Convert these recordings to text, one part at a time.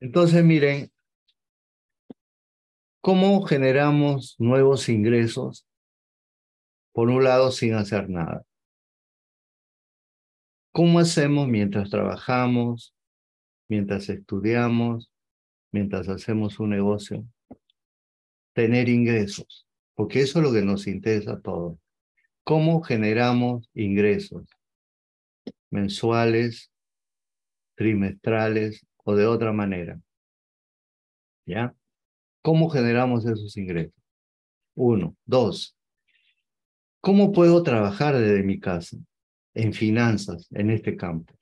Entonces, miren, ¿cómo generamos nuevos ingresos? Por un lado, sin hacer nada. ¿Cómo hacemos mientras trabajamos, mientras estudiamos, mientras hacemos un negocio? Tener ingresos, porque eso es lo que nos interesa a todos. ¿Cómo generamos ingresos mensuales, trimestrales o de otra manera? ¿Ya? ¿Cómo generamos esos ingresos? Uno. Dos. ¿Cómo puedo trabajar desde mi casa? en finanzas en este campo.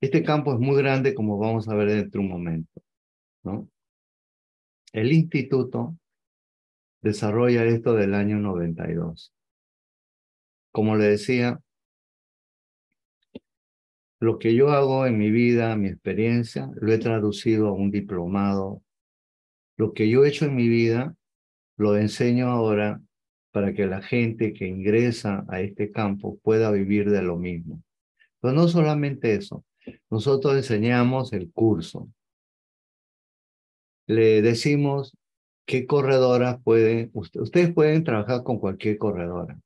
Este campo es muy grande, como vamos a ver dentro de un momento. ¿no? El instituto desarrolla esto del año 92. Como le decía, lo que yo hago en mi vida, mi experiencia, lo he traducido a un diplomado. Lo que yo he hecho en mi vida, lo enseño ahora para que la gente que ingresa a este campo pueda vivir de lo mismo. Pero no solamente eso, nosotros enseñamos el curso. Le decimos qué corredora pueden, ustedes pueden trabajar con cualquier corredora.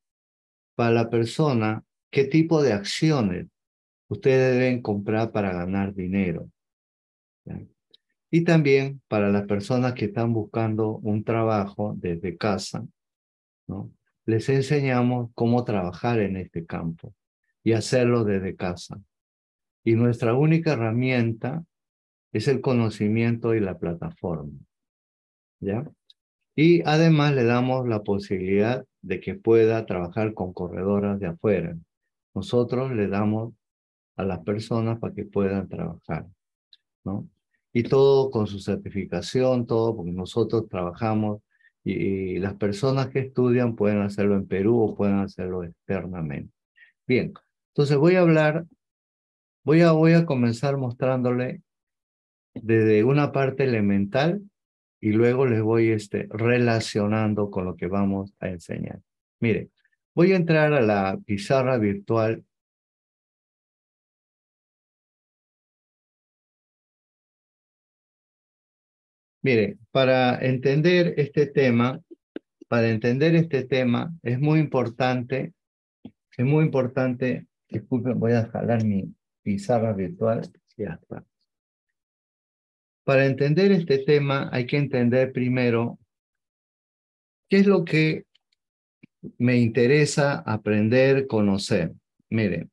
Para la persona, qué tipo de acciones ustedes deben comprar para ganar dinero. Y también para las personas que están buscando un trabajo desde casa, ¿no? Les enseñamos cómo trabajar en este campo y hacerlo desde casa. Y nuestra única herramienta es el conocimiento y la plataforma. ¿Ya? Y además le damos la posibilidad de que pueda trabajar con corredoras de afuera. Nosotros le damos a las personas para que puedan trabajar, ¿no? Y todo con su certificación, todo porque nosotros trabajamos y las personas que estudian pueden hacerlo en Perú o pueden hacerlo externamente. Bien, entonces voy a hablar, voy a, voy a comenzar mostrándole desde una parte elemental y luego les voy este, relacionando con lo que vamos a enseñar. Mire, voy a entrar a la pizarra virtual Mire, para entender este tema, para entender este tema, es muy importante, es muy importante, disculpen, voy a jalar mi pizarra virtual, ya está. Para entender este tema hay que entender primero qué es lo que me interesa aprender, conocer. Miren,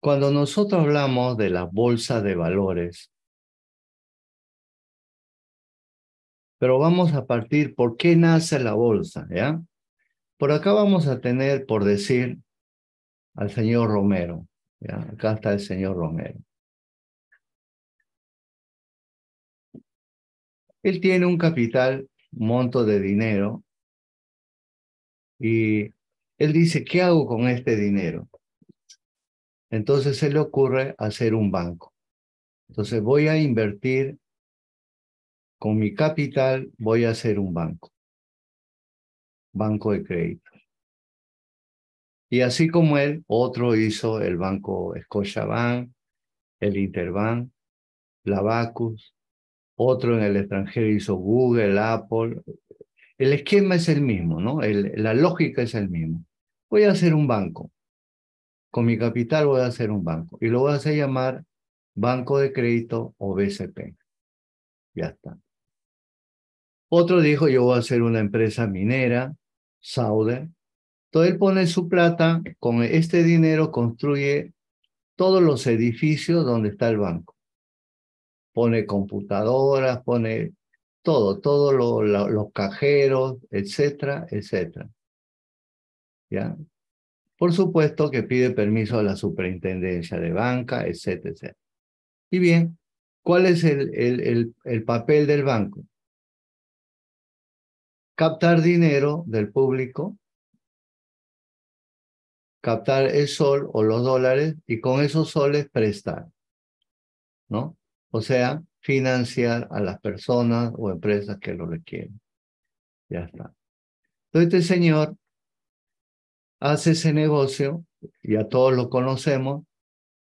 Cuando nosotros hablamos de la bolsa de valores, pero vamos a partir por qué nace la bolsa, ¿ya? Por acá vamos a tener, por decir, al señor Romero, ¿ya? Acá está el señor Romero. Él tiene un capital, un monto de dinero, y él dice, ¿qué hago con este dinero? Entonces se le ocurre hacer un banco. Entonces voy a invertir con mi capital, voy a hacer un banco. Banco de crédito. Y así como él, otro hizo el banco Scotiabank, el Interbank, la Bacus, otro en el extranjero hizo Google, Apple. El esquema es el mismo, ¿no? la lógica es el mismo. Voy a hacer un banco con mi capital voy a hacer un banco y lo voy a hacer llamar Banco de Crédito o BCP. Ya está. Otro dijo, yo voy a hacer una empresa minera, Sauder. Entonces él pone su plata, con este dinero construye todos los edificios donde está el banco. Pone computadoras, pone todo, todos los cajeros, etcétera, etcétera. ¿Ya? Por supuesto que pide permiso a la superintendencia de banca, etcétera, Y bien, ¿cuál es el, el, el, papel del banco? Captar dinero del público, captar el sol o los dólares y con esos soles prestar, ¿no? O sea, financiar a las personas o empresas que lo requieren. Ya está. Entonces este señor hace ese negocio ya todos lo conocemos.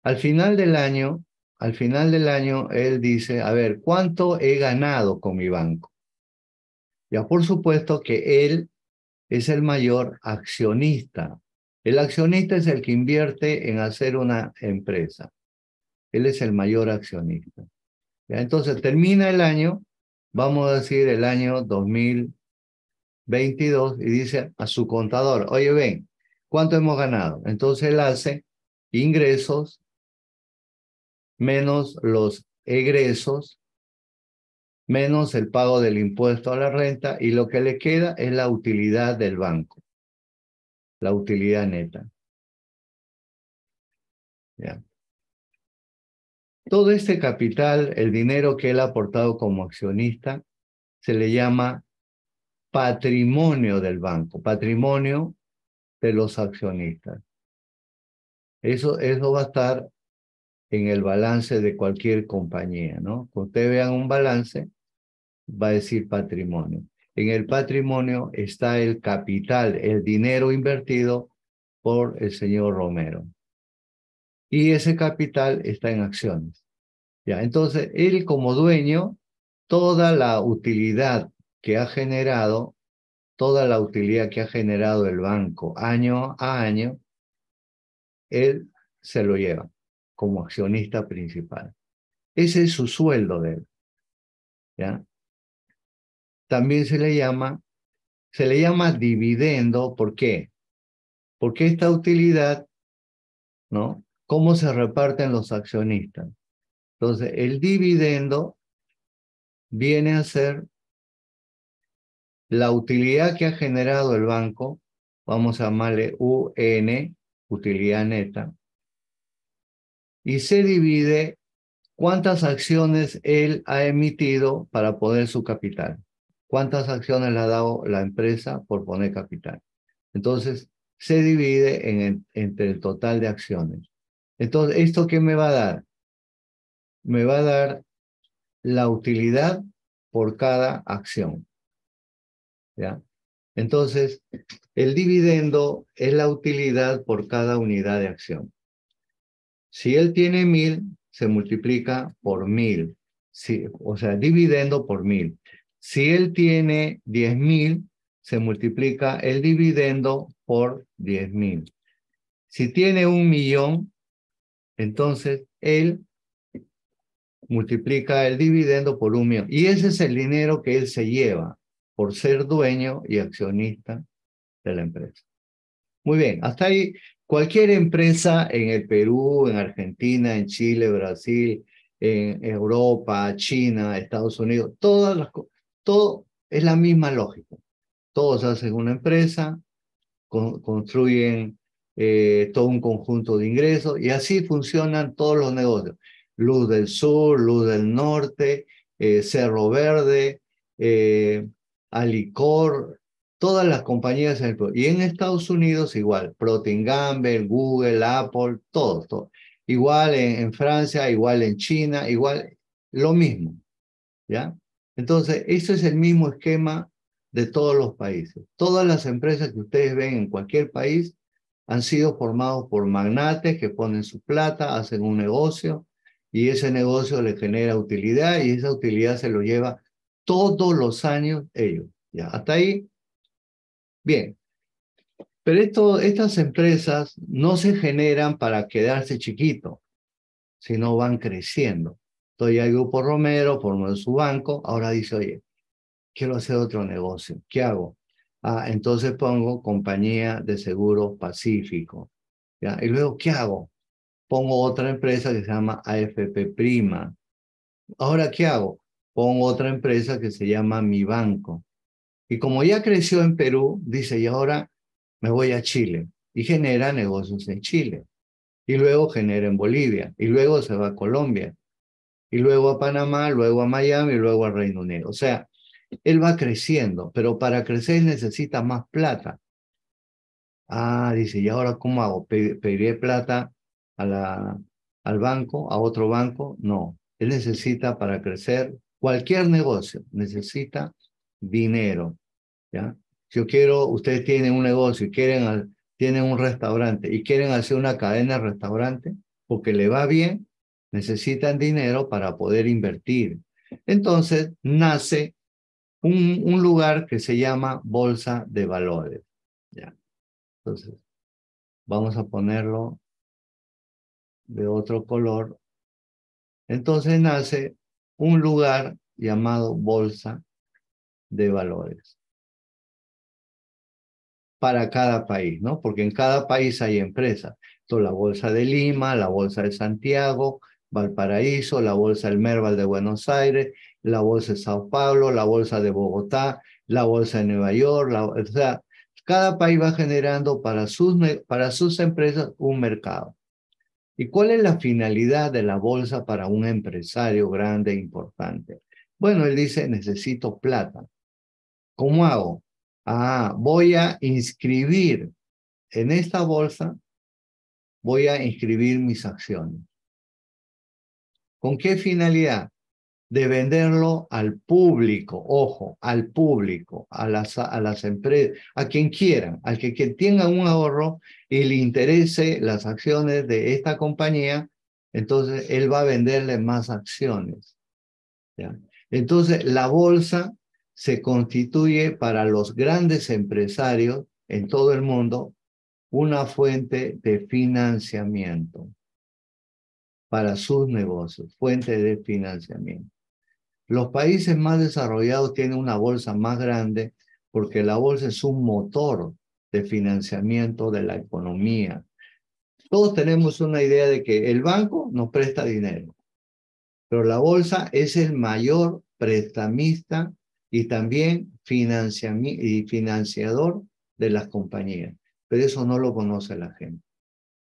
Al final del año, al final del año, él dice, a ver, ¿cuánto he ganado con mi banco? Ya por supuesto que él es el mayor accionista. El accionista es el que invierte en hacer una empresa. Él es el mayor accionista. ¿Ya? Entonces termina el año, vamos a decir el año 2022, y dice a su contador, oye, ven, ¿cuánto hemos ganado? Entonces él hace ingresos menos los egresos menos el pago del impuesto a la renta y lo que le queda es la utilidad del banco, la utilidad neta. Ya. Todo este capital, el dinero que él ha aportado como accionista, se le llama patrimonio del banco, patrimonio de los accionistas. Eso, eso va a estar en el balance de cualquier compañía, ¿no? Cuando ustedes vean un balance, va a decir patrimonio. En el patrimonio está el capital, el dinero invertido por el señor Romero. Y ese capital está en acciones. ¿Ya? Entonces, él como dueño, toda la utilidad que ha generado, toda la utilidad que ha generado el banco año a año, él se lo lleva como accionista principal. Ese es su sueldo de él. ¿Ya? también se le llama, se le llama dividendo. ¿Por qué? Porque esta utilidad, ¿no? ¿Cómo se reparten los accionistas? Entonces, el dividendo viene a ser la utilidad que ha generado el banco, vamos a llamarle UN, utilidad neta, y se divide cuántas acciones él ha emitido para poner su capital cuántas acciones le ha dado la empresa por poner capital. Entonces, se divide en entre el total de acciones. Entonces, ¿esto qué me va a dar? Me va a dar la utilidad por cada acción. Entonces, el dividendo es la utilidad por cada unidad de acción. Si él tiene mil, se multiplica por mil. o sea, dividendo por mil. Si él tiene 10 mil, se multiplica el dividendo por 10 mil. Si tiene un millón, entonces él multiplica el dividendo por un millón. Y ese es el dinero que él se lleva por ser dueño y accionista de la empresa. Muy bien, hasta ahí cualquier empresa en el Perú, en Argentina, en Chile, Brasil, en Europa, China, Estados Unidos, todas las todo es la misma lógica. Todos hacen una empresa, construyen eh, todo un conjunto de ingresos y así funcionan todos los negocios. Luz del Sur, Luz del Norte, eh, Cerro Verde, eh, Alicor, todas las compañías en el Y en Estados Unidos igual, Protein Gamble, Google, Apple, todos, todo. Igual en, Francia, igual en China, igual, lo mismo, ¿ya? Entonces, eso es el mismo esquema de todos los países. Todas las empresas que ustedes ven en cualquier país han sido formados por magnates que ponen su plata, hacen un negocio y ese negocio le genera utilidad y esa utilidad se lo lleva todos los años ellos. ¿Ya? Hasta ahí, bien. Pero esto, estas empresas no se generan para quedarse chiquitos, sino van creciendo. Estoy al Grupo Romero, formó su banco, ahora dice, oye, quiero hacer otro negocio, ¿qué hago? Ah, entonces pongo compañía de seguros Pacífico. ¿ya? Y luego, ¿qué hago? Pongo otra empresa que se llama AFP Prima. Ahora, ¿qué hago? Pongo otra empresa que se llama Mi Banco. Y como ya creció en Perú, dice, y ahora me voy a Chile. Y genera negocios en Chile. Y luego genera en Bolivia. Y luego se va a Colombia y luego a Panamá, luego a Miami y luego al Reino Unido. O sea, él va creciendo, pero para crecer necesita más plata. Ah, dice, ¿y ahora cómo hago? ¿Pediré plata a la, al banco, a otro banco? No, él necesita para crecer cualquier negocio, necesita dinero. ¿ya? Si yo quiero, ustedes tienen un negocio y quieren tienen un restaurante y quieren hacer una cadena de restaurante porque le va bien, necesitan dinero para poder invertir. Entonces nace un, un lugar que se llama Bolsa de Valores. ¿ya? Entonces, vamos a ponerlo de otro color. Entonces nace un lugar llamado Bolsa de Valores para cada país, ¿no? Porque en cada país hay empresas. Entonces, la Bolsa de Lima, la Bolsa de Santiago, Valparaíso, la Bolsa del Merval de Buenos Aires, la Bolsa de Sao Paulo, la Bolsa de Bogotá, la Bolsa de Nueva York, o sea, cada país va generando para sus, para sus empresas un mercado. ¿Y cuál es la finalidad de la bolsa para un empresario grande e importante? Bueno, él dice, necesito plata. ¿Cómo hago? Ah, voy a inscribir en esta bolsa, voy a inscribir mis acciones. ¿Con qué finalidad? De venderlo al público, ojo, al público, a las, a las empresas, a quien quieran, al que, que tenga un ahorro y le interese las acciones de esta compañía, entonces él va a venderle más acciones. Entonces la bolsa se constituye para los grandes empresarios en todo el mundo una fuente de financiamiento para sus negocios, fuente de financiamiento. Los países más desarrollados tienen una bolsa más grande porque la bolsa es un motor de financiamiento de la economía. Todos tenemos una idea de que el banco nos presta dinero, pero la bolsa es el mayor prestamista y también y financiador de las compañías. Pero eso no lo conoce la gente.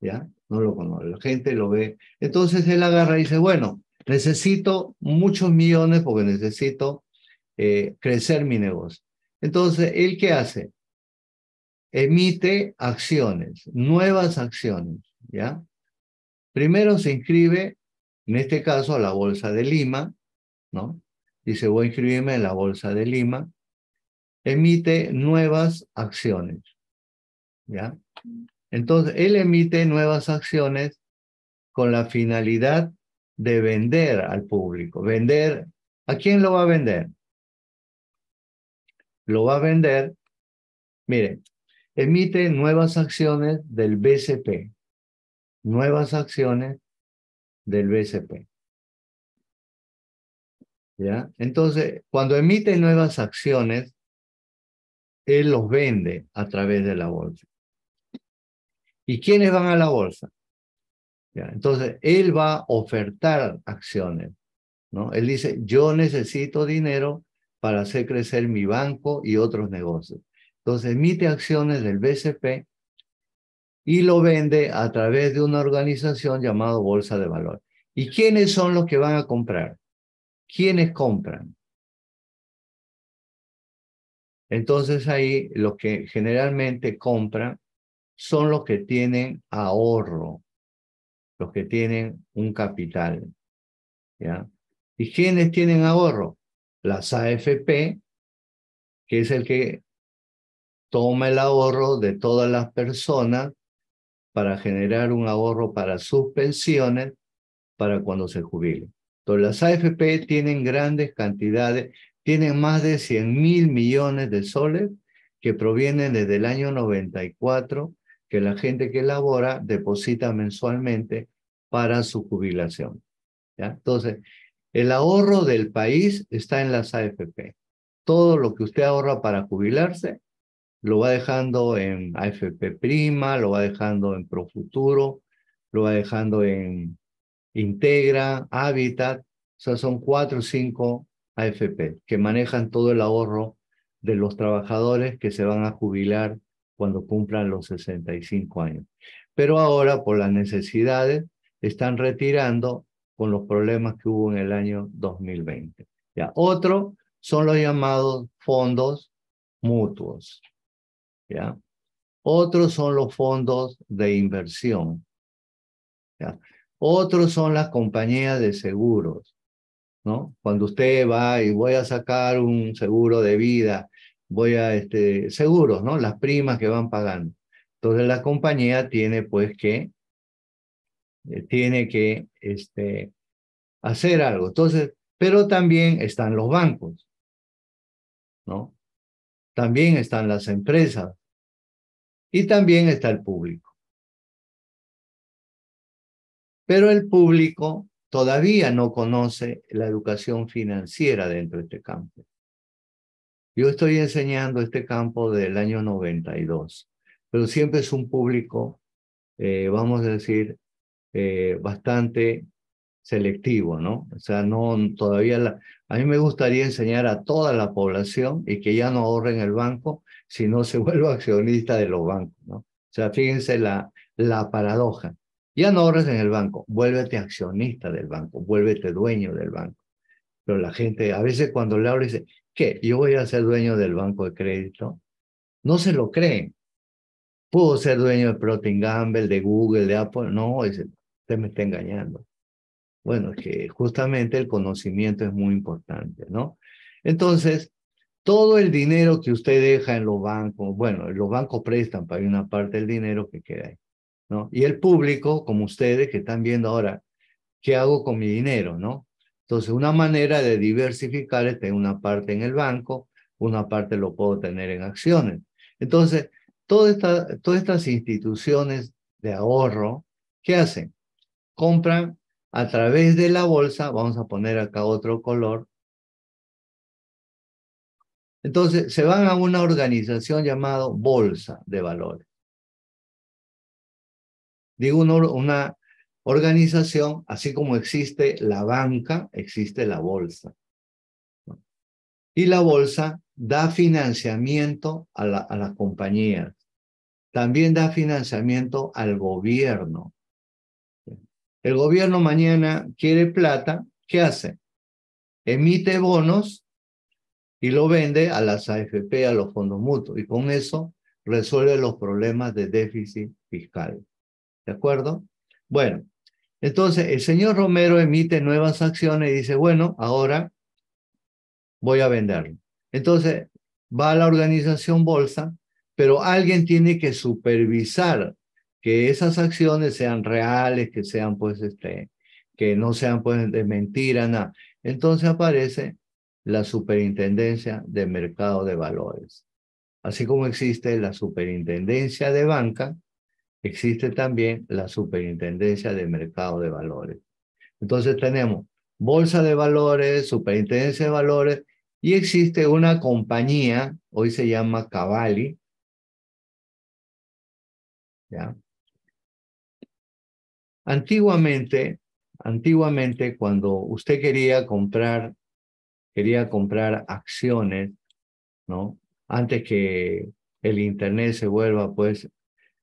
¿Ya? no lo conoce, la gente lo ve. Entonces él agarra y dice, bueno, necesito muchos millones porque necesito eh, crecer mi negocio. Entonces, ¿él qué hace? Emite acciones, nuevas acciones, ¿ya? Primero se inscribe, en este caso, a la Bolsa de Lima, ¿no? Dice, voy a inscribirme en la Bolsa de Lima. Emite nuevas acciones, ¿ya? Entonces, él emite nuevas acciones con la finalidad de vender al público. Vender, ¿a quién lo va a vender? Lo va a vender, miren, emite nuevas acciones del BCP. Nuevas acciones del BCP. ¿Ya? Entonces, cuando emite nuevas acciones, él los vende a través de la bolsa. ¿Y quiénes van a la bolsa? Entonces, él va a ofertar acciones. ¿no? Él dice, yo necesito dinero para hacer crecer mi banco y otros negocios. Entonces, emite acciones del BCP y lo vende a través de una organización llamada Bolsa de Valor. ¿Y quiénes son los que van a comprar? ¿Quiénes compran? Entonces ahí lo que generalmente compran son los que tienen ahorro, los que tienen un capital. ¿ya? ¿Y quiénes tienen ahorro? Las AFP, que es el que toma el ahorro de todas las personas para generar un ahorro para sus pensiones para cuando se jubilen. Entonces, las AFP tienen grandes cantidades, tienen más de 100 mil millones de soles que provienen desde el año 94 que la gente que labora deposita mensualmente para su jubilación. Entonces, el ahorro del país está en las AFP. Todo lo que usted ahorra para jubilarse lo va dejando en AFP Prima, lo va dejando en Profuturo, lo va dejando en Integra, Habitat. O sea, son cuatro o cinco AFP que manejan todo el ahorro de los trabajadores que se van a jubilar cuando cumplan los 65 años. Pero ahora, por las necesidades, están retirando con los problemas que hubo en el año 2020. ¿ya? Otro son los llamados fondos mutuos. ¿ya? Otros son los fondos de inversión. ¿ya? Otros son las compañías de seguros. ¿no? Cuando usted va y voy a sacar un seguro de vida voy a, este, seguros, ¿no? Las primas que van pagando. Entonces la compañía tiene pues que, eh, tiene que este, hacer algo. Entonces, pero también están los bancos, ¿no? También están las empresas y también está el público. Pero el público todavía no conoce la educación financiera dentro de este campo. Yo estoy enseñando este campo del año 92, pero siempre es un público, eh, vamos a decir, eh, bastante selectivo, ¿no? O sea, no todavía a mí me gustaría enseñar a toda la población y que ya no ahorre en el banco, sino se vuelva accionista de los bancos, ¿no? O sea, fíjense la, la paradoja. Ya no ahorres en el banco, vuélvete accionista del banco, vuélvete dueño del banco. Pero la gente, a veces cuando le hablo, dice, ¿qué? ¿Yo voy a ser dueño del banco de crédito? No se lo creen. Puedo ser dueño de Protein Gamble, de Google, de Apple. No, usted me está engañando. Bueno, que justamente el conocimiento es muy importante, ¿no? Entonces, todo el dinero que usted deja en los bancos, bueno, los bancos prestan para una parte del dinero que queda ahí, ¿no? Y el público, como ustedes que están viendo ahora, ¿qué hago con mi dinero, no? Entonces, una manera de diversificar es tener una parte en el banco, una parte lo puedo tener en acciones. Entonces, todas estas instituciones de ahorro, ¿qué hacen? Compran a través de la bolsa, vamos a poner acá otro color. Entonces, se van a una organización llamada Bolsa de Valores. Digo una, organización, así como existe la banca, existe la bolsa. Y la bolsa da financiamiento a, la, las compañías. También da financiamiento al gobierno. El gobierno mañana quiere plata, ¿qué hace? Emite bonos y lo vende a las AFP, a los fondos mutuos, y con eso resuelve los problemas de déficit fiscal. ¿De acuerdo? Bueno, entonces el señor Romero emite nuevas acciones y dice, bueno, ahora voy a venderlo. Entonces va a la organización bolsa, pero alguien tiene que supervisar que esas acciones sean reales, que sean pues este, que no sean pues de mentira, nada. Entonces aparece la superintendencia de mercado de valores. Así como existe la superintendencia de banca, existe también la superintendencia de mercado de valores. Entonces tenemos bolsa de valores, superintendencia de valores y existe una compañía, hoy se llama Cavalli, ¿ya? Antiguamente, antiguamente cuando usted quería comprar, quería comprar acciones, ¿no? Antes que el internet se vuelva, pues,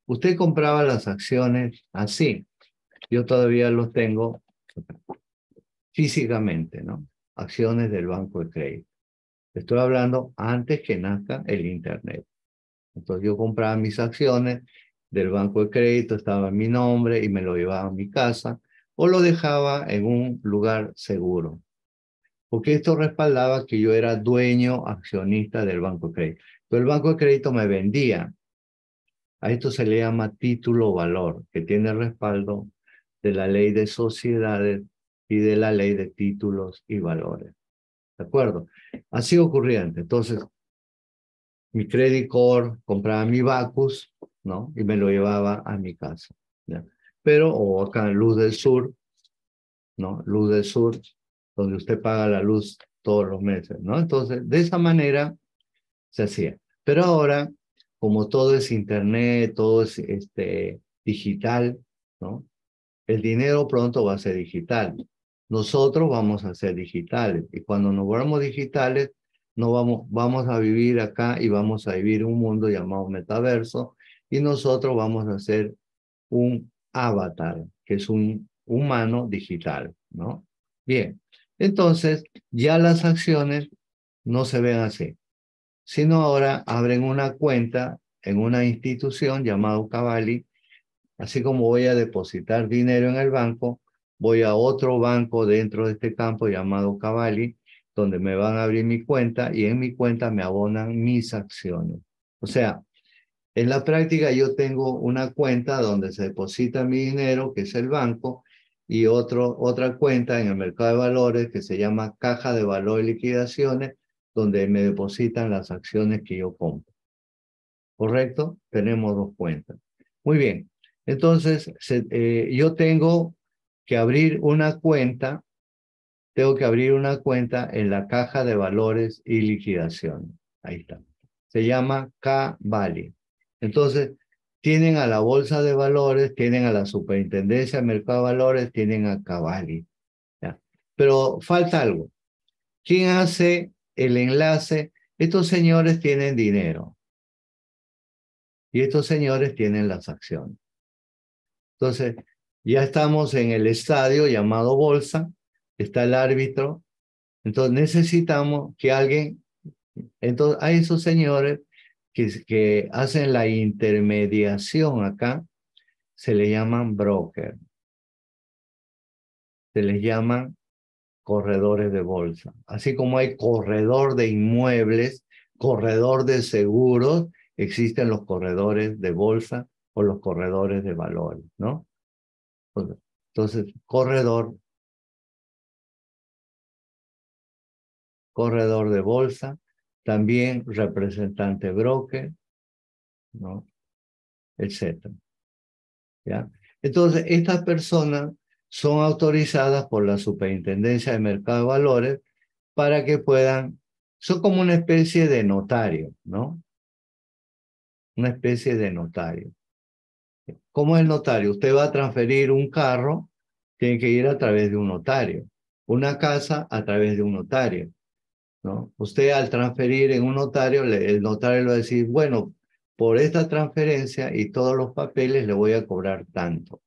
usted compraba las acciones así. Yo todavía los tengo físicamente, ¿no? Acciones del banco de crédito. Estoy hablando antes que nazca el internet. Entonces yo compraba mis acciones del banco de crédito, estaba en mi nombre y me lo llevaba a mi casa o lo dejaba en un lugar seguro. Porque esto respaldaba que yo era dueño, accionista del banco de crédito. Pero el banco de crédito me vendía. A esto se le llama título valor, que tiene respaldo de la ley de sociedades y de la ley de títulos y valores. ¿De acuerdo? Así ocurría. Entonces, mi Credit Core compraba mi Bacus, ¿no? Y me lo llevaba a mi casa. Pero, o acá en Luz del Sur, ¿no? Luz del Sur, donde usted paga la luz todos los meses, ¿no? Entonces, de esa manera se hacía. Pero ahora, como todo es internet, todo es este, digital, ¿no? El dinero pronto va a ser digital. Nosotros vamos a ser digitales. Y cuando nos volvamos digitales, no vamos, vamos a vivir acá y vamos a vivir un mundo llamado metaverso, y nosotros vamos a hacer un avatar, que es un humano digital, ¿no? Bien, entonces ya las acciones no se ven así, sino ahora abren una cuenta en una institución llamada Cavalli, así como voy a depositar dinero en el banco, voy a otro banco dentro de este campo llamado Cavalli, donde me van a abrir mi cuenta y en mi cuenta me abonan mis acciones. O sea, En la práctica yo tengo una cuenta donde se deposita mi dinero, que es el banco, y otro, otra cuenta en el mercado de valores que se llama caja de valor y liquidaciones, donde me depositan las acciones que yo compro. ¿Correcto? Tenemos dos cuentas. Muy bien. Entonces, eh, yo tengo que abrir una cuenta, tengo que abrir una cuenta en la caja de valores y liquidaciones. Ahí está. Se llama K-Valley. Entonces, tienen a la Bolsa de Valores, tienen a la Superintendencia de Mercado de Valores, tienen a Cavalli. Pero falta algo. ¿Quién hace el enlace? Estos señores tienen dinero. Y estos señores tienen las acciones. Entonces, ya estamos en el estadio llamado Bolsa, está el árbitro. Entonces, necesitamos que alguien, entonces, a esos señores que, hacen la intermediación acá, se le llaman broker. Se les llaman corredores de bolsa. Así como hay corredor de inmuebles, corredor de seguros, existen los corredores de bolsa o los corredores de valores, ¿no? Entonces, corredor, corredor de bolsa, también representante broker, ¿no? Etcétera. ¿Ya? Entonces, estas personas son autorizadas por la Superintendencia de Mercado de Valores para que puedan, son como una especie de notario, ¿no? Una especie de notario. ¿Cómo es el notario? Usted va a transferir un carro, tiene que ir a través de un notario. Una casa a través de un notario. ¿no? Usted al transferir en un notario, el notario le va a decir, bueno, por esta transferencia y todos los papeles le voy a cobrar tanto.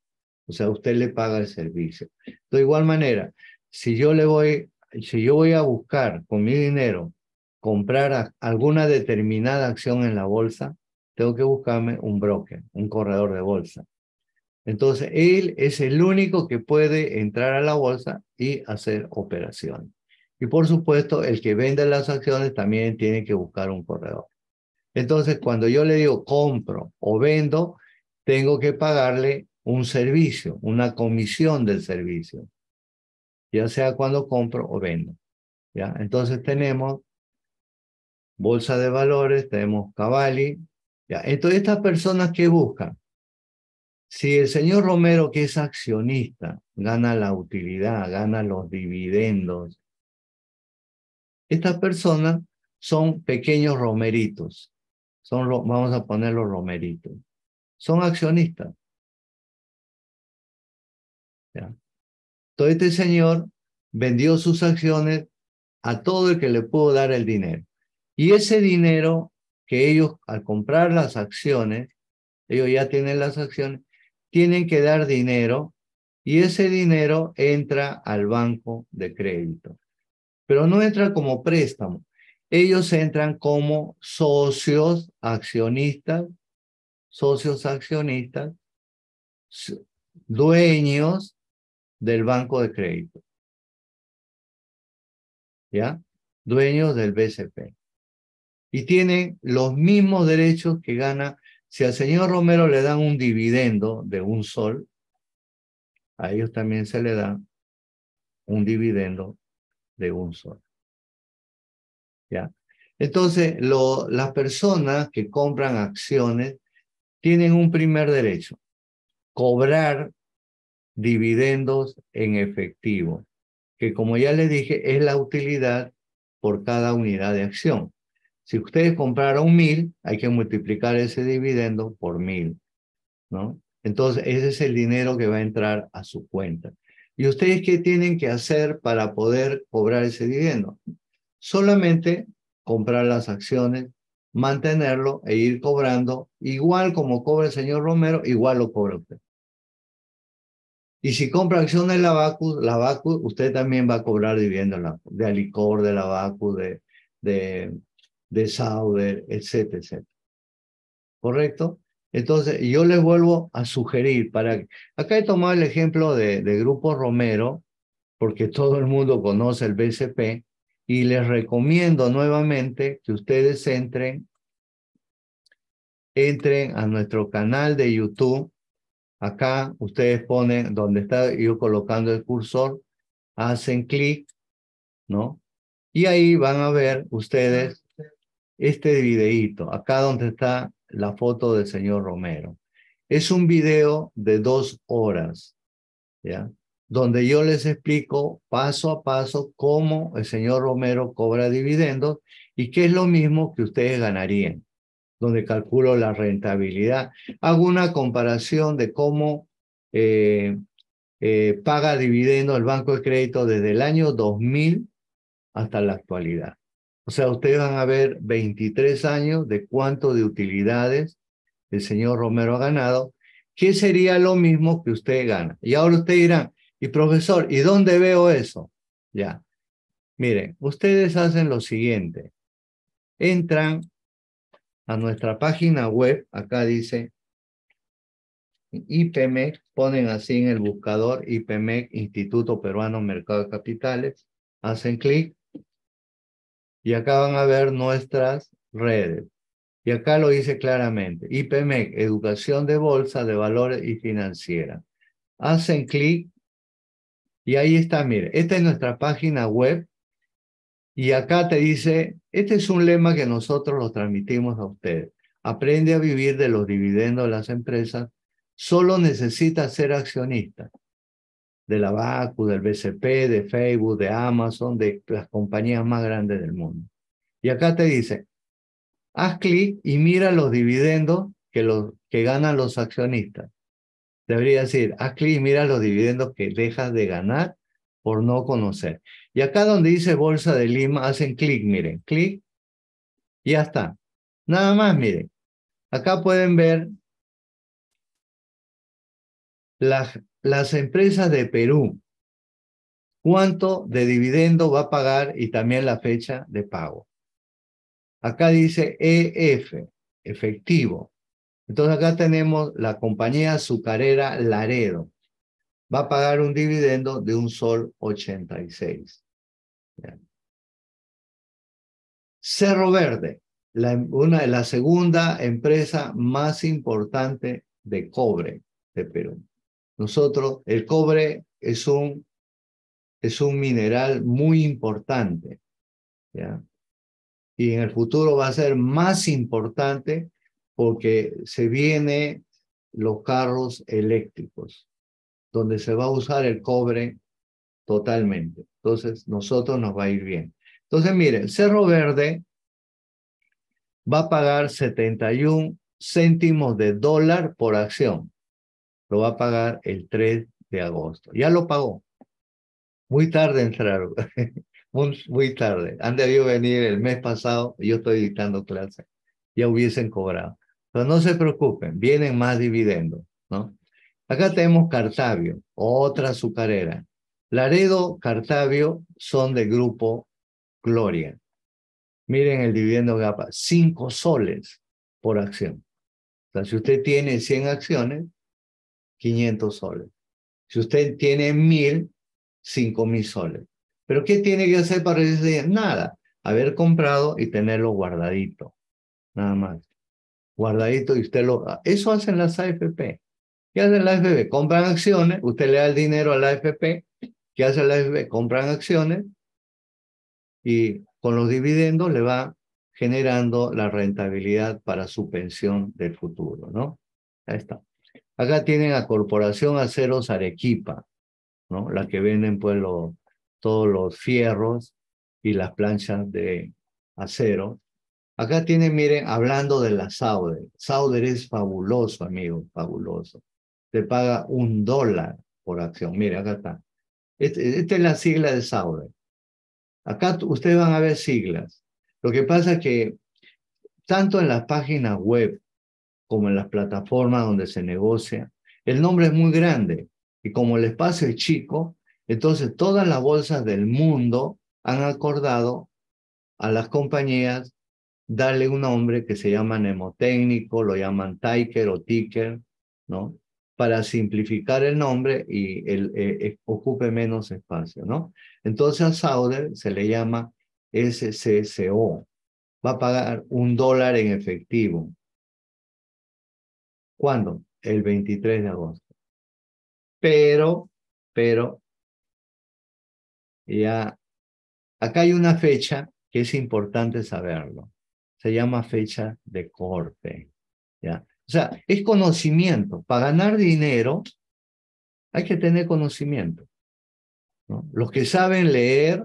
O sea, usted le paga el servicio. De igual manera, si yo le voy, si yo voy a buscar con mi dinero comprar alguna determinada acción en la bolsa, tengo que buscarme un broker, un corredor de bolsa. Entonces, él es el único que puede entrar a la bolsa y hacer operaciones. Y por supuesto, el que vende las acciones también tiene que buscar un corredor. Entonces, cuando yo le digo compro o vendo, tengo que pagarle un servicio, una comisión del servicio, ya sea cuando compro o vendo. ¿ya? Entonces tenemos bolsa de valores, tenemos Cavalli. ¿ya? Entonces, estas personas que buscan, si el señor Romero, que es accionista, gana la utilidad, gana los dividendos, estas personas son pequeños romeritos. Son, vamos a ponerlos romeritos. Son accionistas. ¿Ya? Todo este señor vendió sus acciones a todo el que le pudo dar el dinero. Y ese dinero que ellos, al comprar las acciones, ellos ya tienen las acciones, tienen que dar dinero y ese dinero entra al banco de crédito pero no entran como préstamo. Ellos entran como socios accionistas, socios accionistas, dueños del banco de crédito. ¿Ya? Dueños del BCP. Y tienen los mismos derechos que gana. Si al señor Romero le dan un dividendo de un sol, a ellos también se le da un dividendo de un solo. ¿Ya? Entonces, las personas que compran acciones tienen un primer derecho, cobrar dividendos en efectivo, que como ya les dije, es la utilidad por cada unidad de acción. Si ustedes compraron mil, hay que multiplicar ese dividendo por mil, ¿no? Entonces, ese es el dinero que va a entrar a su cuenta. ¿Y ustedes qué tienen que hacer para poder cobrar ese dividendo? Solamente comprar las acciones, mantenerlo e ir cobrando, igual como cobra el señor Romero, igual lo cobra usted. Y si compra acciones de la VACU, usted también va a cobrar dividendo de Alicor, de la VACU, de, de, de Sauder, etcétera, etcétera. ¿Correcto? Entonces, yo les vuelvo a sugerir para... Acá he tomado el ejemplo de, de Grupo Romero, porque todo el mundo conoce el BCP, y les recomiendo nuevamente que ustedes entren entren a nuestro canal de YouTube. Acá ustedes ponen donde está yo colocando el cursor, hacen clic, ¿no? Y ahí van a ver ustedes este videíto, acá donde está la foto del señor Romero. Es un video de dos horas, ¿ya? Donde yo les explico paso a paso cómo el señor Romero cobra dividendos y qué es lo mismo que ustedes ganarían, donde calculo la rentabilidad. Hago una comparación de cómo eh, eh, paga dividendos el Banco de Crédito desde el año 2000 hasta la actualidad. O sea, ustedes van a ver 23 años de cuánto de utilidades el señor Romero ha ganado, que sería lo mismo que usted gana. Y ahora usted dirá, y profesor, ¿y dónde veo eso? Ya. Miren, ustedes hacen lo siguiente. Entran a nuestra página web, acá dice IPMEC, ponen así en el buscador IPMEC, Instituto Peruano Mercado de Capitales, hacen clic y acá van a ver nuestras redes. Y acá lo dice claramente, IPMEC, Educación de Bolsa de Valores y Financiera. Hacen clic y ahí está, mire, esta es nuestra página web y acá te dice, este es un lema que nosotros lo transmitimos a ustedes. Aprende a vivir de los dividendos de las empresas, solo necesita ser accionista de la VACU, del BCP, de Facebook, de Amazon, de las compañías más grandes del mundo. Y acá te dice, haz clic y mira los dividendos que, los, que ganan los accionistas. Debería decir, haz clic y mira los dividendos que dejas de ganar por no conocer. Y acá donde dice Bolsa de Lima, hacen clic, miren, clic, y ya está. Nada más, miren. Acá pueden ver las, las empresas de Perú, cuánto de dividendo va a pagar y también la fecha de pago. Acá dice EF, efectivo. Entonces acá tenemos la compañía azucarera Laredo. Va a pagar un dividendo de un sol 86. Cerro Verde, la, la segunda empresa más importante de cobre de Perú. Nosotros, el cobre es un, es un mineral muy importante. Y en el futuro va a ser más importante porque se vienen los carros eléctricos, donde se va a usar el cobre totalmente. Entonces, nosotros nos va a ir bien. Entonces, miren, Cerro Verde va a pagar 71 céntimos de dólar por acción lo va a pagar el 3 de agosto. Ya lo pagó. Muy tarde entraron. muy, tarde. Han debido venir el mes pasado. Yo estoy dictando clase. Ya hubiesen cobrado. Pero no se preocupen. Vienen más dividendos. ¿no? Acá tenemos Cartavio, otra azucarera. Laredo, Cartavio son de grupo Gloria. Miren el dividendo GAPA, 5 soles por acción. Si usted tiene 100 acciones, 500 soles. Si usted tiene 1000, 5000 soles. Pero ¿qué tiene que hacer para ese Nada. Haber comprado y tenerlo guardadito. Nada más. Guardadito y usted lo... Eso hacen las AFP. ¿Qué hacen las AFP? Compran acciones, usted le da el dinero a la AFP. ¿Qué hace la AFP? Compran acciones y con los dividendos le va generando la rentabilidad para su pensión del futuro, ¿no? Ahí está. Acá tienen a Corporación Aceros Arequipa, ¿no? La que venden pues todos los fierros y las planchas de acero. Acá tienen, miren, hablando de la Sauder. Sauder es fabuloso, amigo, fabuloso. Te paga un dólar por acción. Mire, acá está. Este, esta es la sigla de Sauder. Acá ustedes van a ver siglas. Lo que pasa es que tanto en las páginas web como en las plataformas donde se negocia. El nombre es muy grande y como el espacio es chico, entonces todas las bolsas del mundo han acordado a las compañías darle un nombre que se llama mnemotécnico, lo llaman Tiker o Ticker, ¿no? Para simplificar el nombre y el, eh, eh, ocupe menos espacio, ¿no? Entonces a Sauder se le llama SCCO. Va a pagar un dólar en efectivo ¿Cuándo? El 23 de agosto. Pero, pero, ya, acá hay una fecha que es importante saberlo. Se llama fecha de corte. ¿ya? Sea, es conocimiento. Para ganar dinero hay que tener conocimiento. ¿no? Los que saben leer,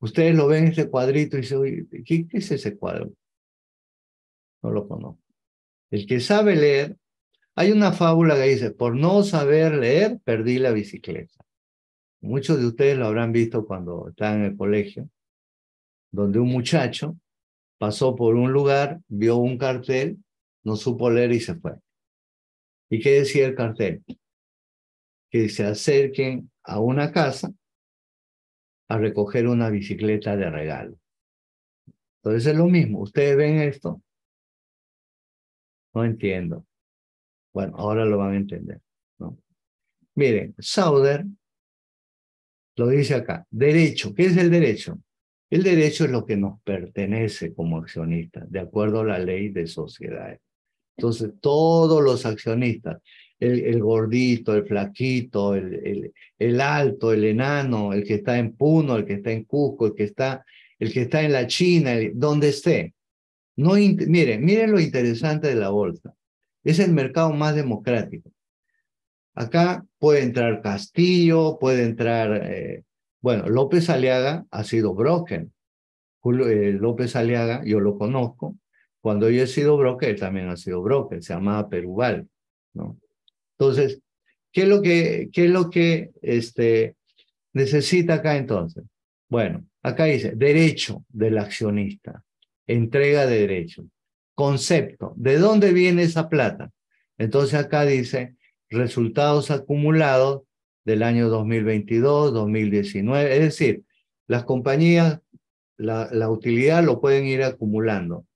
ustedes lo ven en este cuadrito y dicen, ¿qué, ¿qué es ese cuadro? No lo conozco. El que sabe leer, hay una fábula que dice, por no saber leer, perdí la bicicleta. Muchos de ustedes lo habrán visto cuando están en el colegio, donde un muchacho pasó por un lugar, vio un cartel, no supo leer y se fue. ¿Y qué decía el cartel? Que se acerquen a una casa a recoger una bicicleta de regalo. Entonces es lo mismo. Ustedes ven esto no entiendo. Bueno, ahora lo van a entender. ¿no? Miren, Sauder lo dice acá. Derecho. ¿Qué es el derecho? El derecho es lo que nos pertenece como accionistas, de acuerdo a la ley de sociedades. Entonces, todos los accionistas, el, gordito, el flaquito, el, alto, el enano, el que está en Puno, el que está en Cusco, el que está, el que está en la China, donde esté, no, miren, miren lo interesante de la bolsa. Es el mercado más democrático. Acá puede entrar Castillo, puede entrar, eh, bueno, López Aliaga ha sido. Julio, eh, López Aliaga, yo lo conozco. Cuando yo he sido broker, también ha sido broker, se llamaba Perubal, ¿no? Entonces, ¿qué es lo que, qué es lo que este, necesita acá entonces? Bueno, acá dice derecho del accionista entrega de derechos. Concepto, ¿de dónde viene esa plata? Entonces acá dice resultados acumulados del año 2022, 2019, es decir, las compañías, la, la utilidad lo pueden ir acumulando,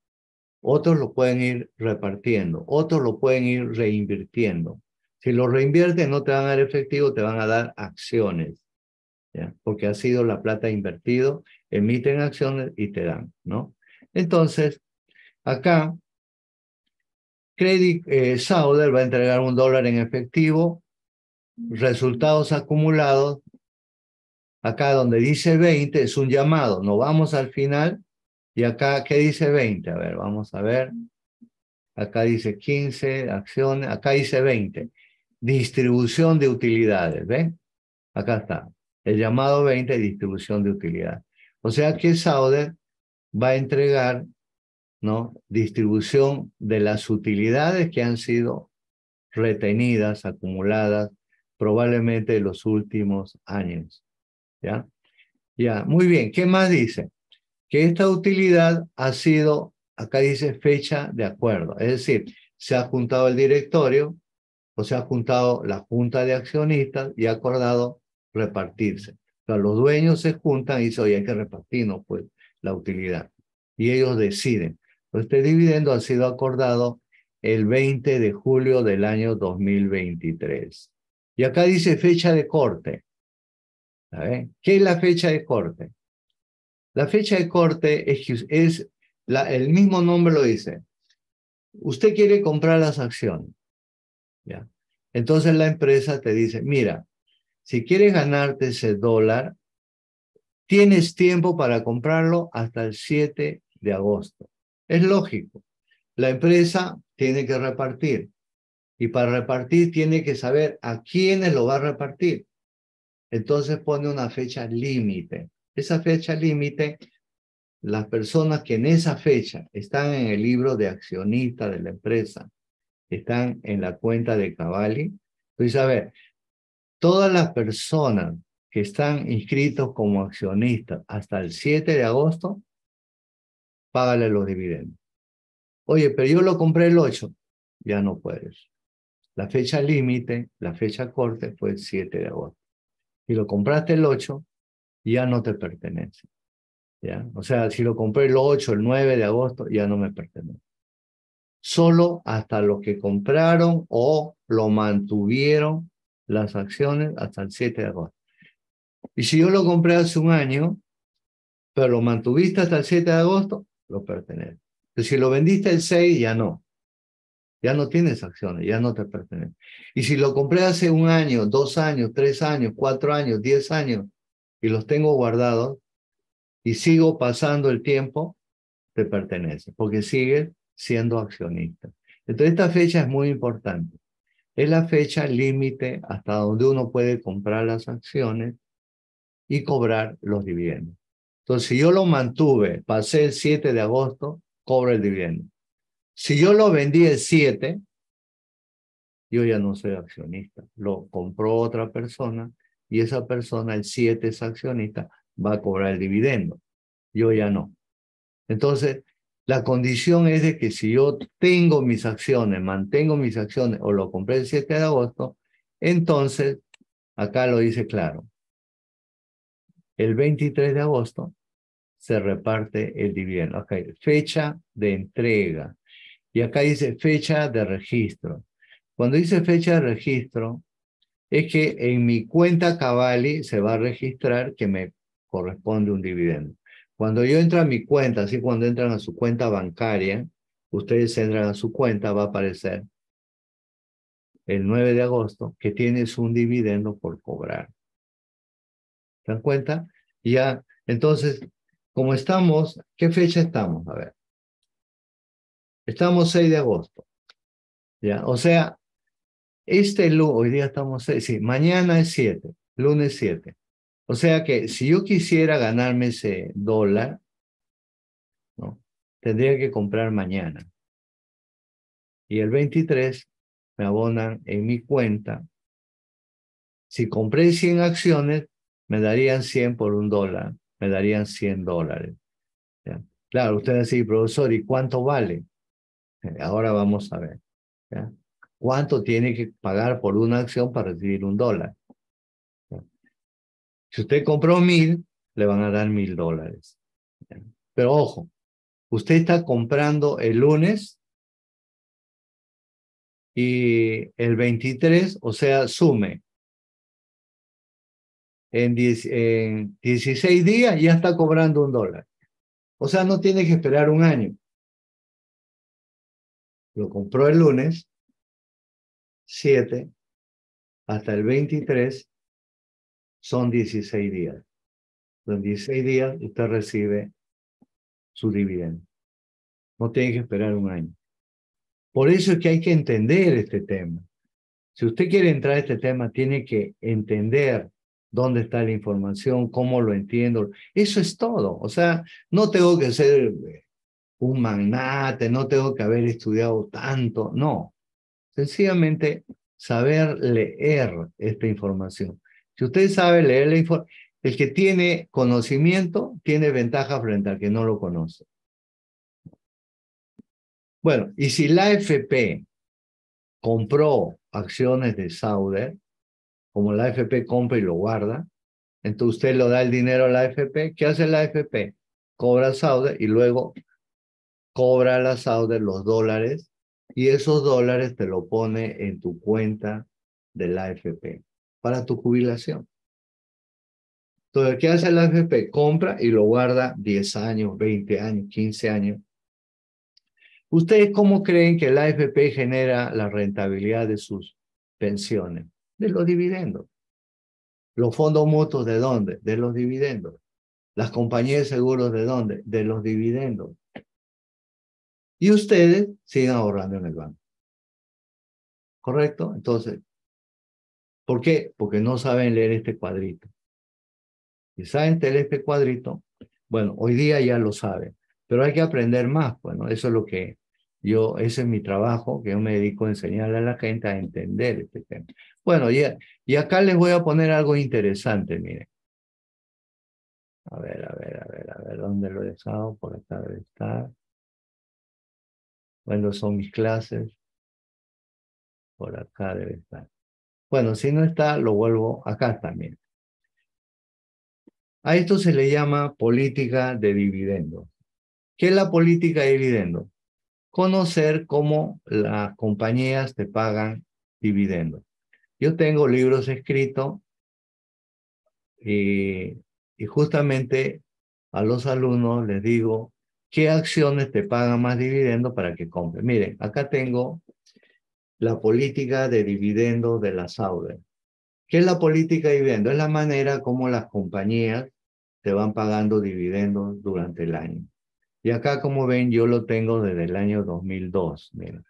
otros lo pueden ir repartiendo, otros lo pueden ir reinvirtiendo. Si lo reinvierten no te van a dar efectivo, te van a dar acciones, porque ha sido la plata invertido, emiten acciones y te dan, ¿no? Entonces, acá, Credit eh, va a entregar un dólar en efectivo, resultados acumulados. Acá donde dice 20 es un llamado, no vamos al final. Y acá, ¿qué dice 20? A ver, vamos a ver. Acá dice 15 acciones, acá dice 20. Distribución de utilidades, ¿ven? Acá está. El llamado 20, distribución de utilidades. O sea que Sauder va a entregar ¿no? distribución de las utilidades que han sido retenidas, acumuladas, probablemente en los últimos años. ¿Ya? Ya, muy bien. ¿Qué más dice? Que esta utilidad ha sido, acá dice fecha de acuerdo, es decir, se ha juntado el directorio o se ha juntado la junta de accionistas y ha acordado repartirse. Los dueños se juntan y dicen, oye, hay que repartirnos, pues la utilidad. Y ellos deciden. Este dividendo ha sido acordado el 20 de julio del año 2023. Y acá dice fecha de corte. ¿Qué es la fecha de corte? La fecha de corte es, el mismo nombre lo dice. Usted quiere comprar las acciones. ¿ya? Entonces la empresa te dice, mira, si quieres ganarte ese dólar, Tienes tiempo para comprarlo hasta el 7 de agosto. Es lógico. La empresa tiene que repartir y para repartir tiene que saber a quiénes lo va a repartir. Entonces pone una fecha límite. Esa fecha límite, las personas que en esa fecha están en el libro de accionista de la empresa, están en la cuenta de Cavalli. Entonces, a ver, todas las personas que están inscritos como accionistas hasta el 7 de agosto, págale los dividendos. Oye, pero yo lo compré el 8, ya no puedes. La fecha límite, la fecha corte fue el 7 de agosto. Si lo compraste el 8, ya no te pertenece. ¿ya? O sea, si lo compré el 8, el 9 de agosto, ya no me pertenece. Solo hasta los que compraron o lo mantuvieron las acciones hasta el 7 de agosto. Y si yo lo compré hace un año, pero lo mantuviste hasta el 7 de agosto, lo pertenece. Pero si lo vendiste el 6, ya no. Ya no tienes acciones, ya no te pertenece. Y si lo compré hace un año, dos años, tres años, cuatro años, diez años, y los tengo guardados, y sigo pasando el tiempo, te pertenece, porque sigues siendo accionista. Entonces, esta fecha es muy importante. Es la fecha límite hasta donde uno puede comprar las acciones y cobrar los dividendos. Entonces, si yo lo mantuve, pasé el 7 de agosto, cobro el dividendo. Si yo lo vendí el 7, yo ya no soy accionista. Lo compró otra persona y esa persona, el 7 es accionista, va a cobrar el dividendo. Yo ya no. Entonces, la condición es de que si yo tengo mis acciones, mantengo mis acciones o lo compré el 7 de agosto, entonces, acá lo dice claro, el 23 de agosto se reparte el dividendo. Ok, fecha de entrega. Y acá dice fecha de registro. Cuando dice fecha de registro, es que en mi cuenta Cavalli se va a registrar que me corresponde un dividendo. Cuando yo entro a mi cuenta, así cuando entran a su cuenta bancaria, ustedes entran a su cuenta, va a aparecer el 9 de agosto que tienes un dividendo por cobrar. ¿Se dan cuenta? Ya, entonces, como estamos, ¿qué fecha estamos? A ver. Estamos 6 de agosto. Ya, o sea, este lunes, hoy día estamos 6, sí, mañana es 7, lunes 7. O sea que si yo quisiera ganarme ese dólar, ¿no? tendría que comprar mañana. Y el 23 me abonan en mi cuenta. Si compré 100 acciones, me darían 100 por un dólar, me darían 100 dólares. Claro, usted dice, profesor, ¿y cuánto vale? Eh, ahora vamos a ver. ¿Cuánto tiene que pagar por una acción para recibir un dólar? Si usted compró mil, le van a dar mil dólares. Pero ojo, usted está comprando el lunes y el 23, o sea, sume en, 16 días ya está cobrando un dólar. O sea, no tiene que esperar un año. Lo compró el lunes, 7, hasta el 23, son 16 días. En 16 días usted recibe su dividendo. No tiene que esperar un año. Por eso es que hay que entender este tema. Si usted quiere entrar a este tema, tiene que entender dónde está la información, cómo lo entiendo. Eso es todo. O sea, no tengo que ser un magnate, no tengo que haber estudiado tanto, no. Sencillamente saber leer esta información. Si usted sabe leer la información, el que tiene conocimiento tiene ventaja frente al que no lo conoce. Bueno, y si la AFP compró acciones de Sauder, como la AFP compra y lo guarda, entonces usted lo da el dinero a la AFP. ¿Qué hace la AFP? Cobra Sauder y luego cobra a la Sauder los dólares y esos dólares te lo pone en tu cuenta de la AFP para tu jubilación. Entonces, ¿qué hace la AFP? Compra y lo guarda 10 años, 20 años, 15 años. ¿Ustedes cómo creen que la AFP genera la rentabilidad de sus pensiones? de los dividendos. Los fondos mutuos de dónde? De los dividendos. Las compañías de seguros de dónde? De los dividendos. Y ustedes siguen ahorrando en el banco. ¿Correcto? Entonces, ¿por qué? Porque no saben leer este cuadrito. Si saben leer este cuadrito, bueno, hoy día ya lo saben, pero hay que aprender más. Bueno, eso es lo que yo, ese es mi trabajo, que yo me dedico a enseñarle a la gente a entender este tema. Bueno, y, y acá les voy a poner algo interesante, miren. A ver, a ver, a ver, a ver, ¿dónde lo he dejado? Por acá debe estar. Bueno, son mis clases. Por acá debe estar. Bueno, si no está, lo vuelvo acá también. A esto se le llama política de dividendos. ¿Qué es la política de dividendos? conocer cómo las compañías te pagan dividendos. Yo tengo libros escritos y, y justamente a los alumnos les digo qué acciones te pagan más dividendo para que compres. Miren, acá tengo la política de dividendo de la Sauder. ¿Qué es la política de dividendo? Es la manera como las compañías te van pagando dividendos durante el año. Y acá, como ven, yo lo tengo desde el año 2002. Miren.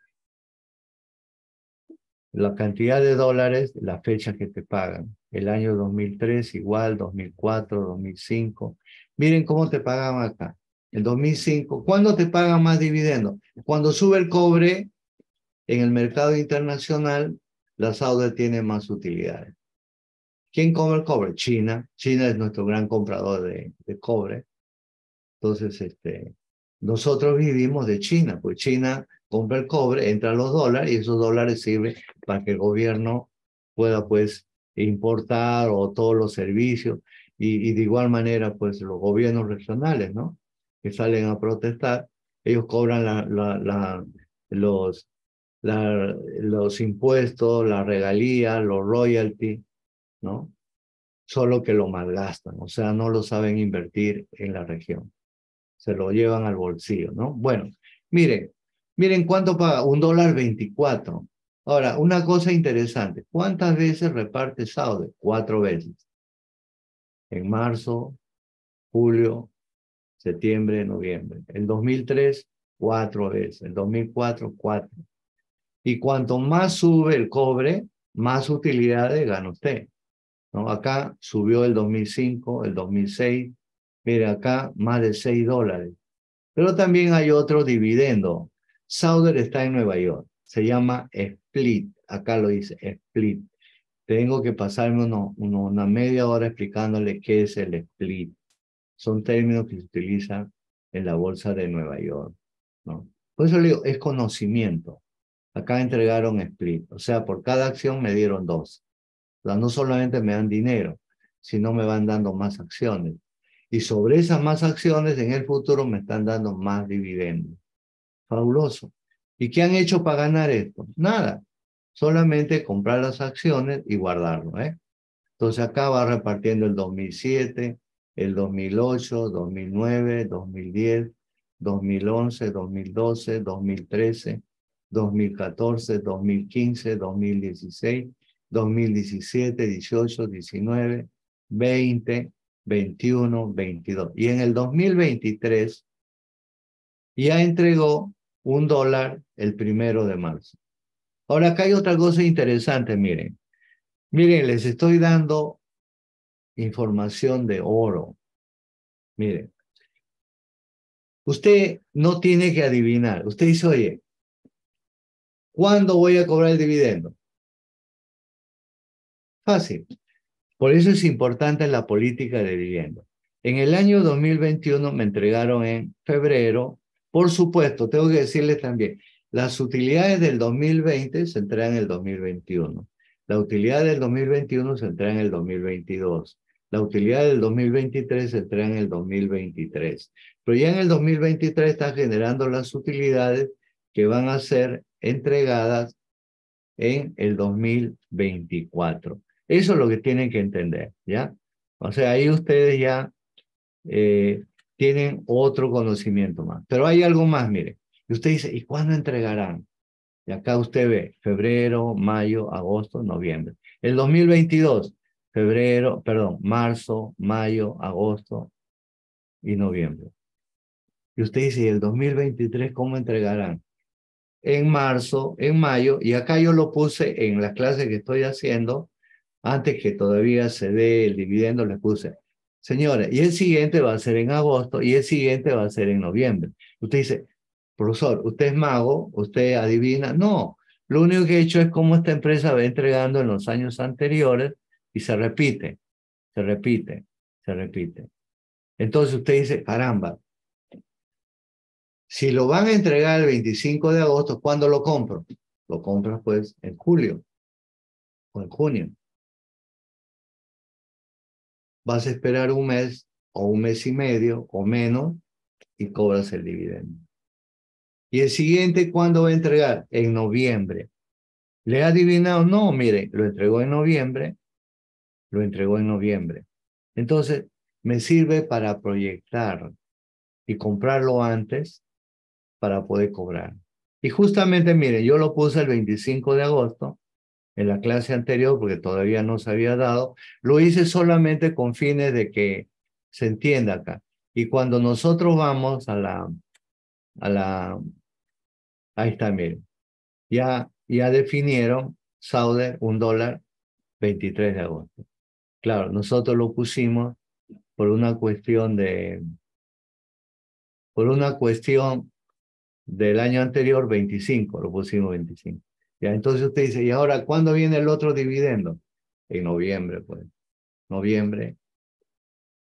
La cantidad de dólares, la fecha que te pagan. El año 2003 igual, 2004, 2005. Miren cómo te pagaban acá. El 2005. ¿Cuándo te pagan más dividendos? Cuando sube el cobre en el mercado internacional, la Saudi tiene más utilidades. ¿Quién come el cobre? China. China es nuestro gran comprador de, cobre. Entonces, este, nosotros vivimos de China, pues China compra el cobre, entra los dólares y esos dólares sirven para que el gobierno pueda pues importar o todos los servicios y, de igual manera pues los gobiernos regionales, ¿no? Que salen a protestar, ellos cobran los, impuestos, la regalía, los royalties, ¿no? Solo que lo malgastan, o sea, no lo saben invertir en la región. Se lo llevan al bolsillo, ¿no? Bueno, miren, miren cuánto paga, un dólar veinticuatro. Ahora, una cosa interesante, ¿cuántas veces reparte Saudi? Cuatro veces. En marzo, julio, septiembre, noviembre. El 2003, cuatro veces. El 2004, cuatro. Y cuanto más sube el cobre, más utilidades gana usted. ¿no? Acá subió el 2005, el 2006, mire acá más de 6 dólares. Pero también hay otro dividendo. Sauder está en Nueva York, se llama Split, acá lo dice Split. Tengo que pasarme una media hora explicándole qué es el Split. Son términos que se utilizan en la bolsa de Nueva York. ¿no? Por eso le digo, es conocimiento. Acá entregaron split, o sea, por cada acción me dieron dos no solamente me dan dinero, sino me van dando más acciones. Y sobre esas más acciones en el futuro me están dando más dividendos. Fabuloso. ¿Y qué han hecho para ganar esto? Nada. Solamente comprar las acciones y guardarlo. ¿eh? Entonces acá va repartiendo el 2007, el 2008, 2009, 2010, 2011, 2012, 2013, 2014, 2015, 2016 2017, 18, 19, 20, 21, 22. Y en el 2023 ya entregó un dólar el primero de marzo. Ahora acá hay otra cosa interesante, miren. Miren, les estoy dando información de oro. Miren, usted no tiene que adivinar. Usted dice, oye, ¿cuándo voy a cobrar el dividendo? Fácil. Por eso es importante la política de vivienda. En el año 2021 me entregaron en febrero, por supuesto, tengo que decirles también, las utilidades del 2020 se entregan en el 2021. La utilidad del 2021 se entrega en el 2022. La utilidad del 2023 se entrega en el 2023. Pero ya en el 2023 está generando las utilidades que van a ser entregadas en el 2024. Eso es lo que tienen que entender, ¿ya? O sea, ahí ustedes ya eh, tienen otro conocimiento más. Pero hay algo más, mire. Y usted dice, ¿y cuándo entregarán? Y acá usted ve, febrero, mayo, agosto, noviembre. El 2022, febrero, perdón, marzo, mayo, agosto y noviembre. Y usted dice, ¿y el 2023 cómo entregarán? En marzo, en mayo, y acá yo lo puse en las clases que estoy haciendo, antes que todavía se dé el dividendo, le puse, señores, y el siguiente va a ser en agosto y el siguiente va a ser en noviembre. Usted dice, profesor, usted es mago, usted adivina. No, lo único que he hecho es cómo esta empresa va entregando en los años anteriores y se repite, se repite, se repite. Entonces usted dice, caramba, si lo van a entregar el 25 de agosto, ¿cuándo lo compro? Lo compras pues en julio o en junio vas a esperar un mes o un mes y medio o menos y cobras el dividendo. ¿Y el siguiente cuándo va a entregar? En noviembre. ¿Le ha adivinado? No, mire, lo entregó en noviembre, lo entregó en noviembre. Entonces, me sirve para proyectar. y comprarlo antes para poder cobrar. Y justamente, mire, yo lo puse el 25 de agosto en la clase anterior porque todavía no se había dado. Lo hice solamente con fines de que se entienda acá. Y cuando nosotros vamos a la, a la, ahí está, miren, ya, ya definieron Sauder un dólar 23 de agosto. Claro, nosotros lo pusimos por una cuestión de, por una cuestión del año anterior 25, lo pusimos 25. Ya, entonces usted dice, ¿y ahora cuándo viene el otro dividendo? En noviembre, pues. Noviembre,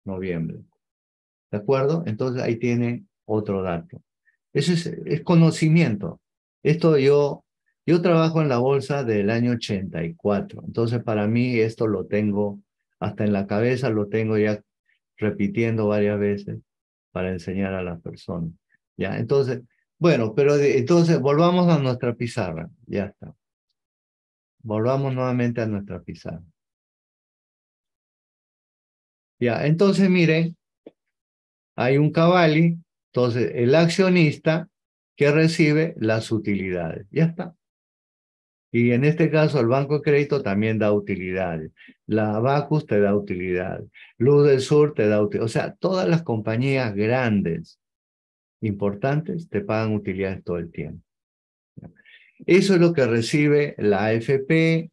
noviembre. ¿De acuerdo? Entonces ahí tiene otro dato. Eso es, es conocimiento. Esto yo, yo trabajo en la bolsa del año 84. Entonces para mí esto lo tengo hasta en la cabeza, lo tengo ya repitiendo varias veces para enseñar a las personas. ¿Ya? Entonces, bueno, pero entonces volvamos a nuestra pizarra. Ya está. Volvamos nuevamente a nuestra pizarra. Ya, entonces miren, hay un cavalli, entonces el accionista que recibe las utilidades. Ya está. Y en este caso el Banco de Crédito también da utilidades. La Bacus te da utilidades. Luz del Sur te da utilidades. O sea, todas las compañías grandes importantes te pagan utilidades todo el tiempo. Eso es lo que recibe la AFP,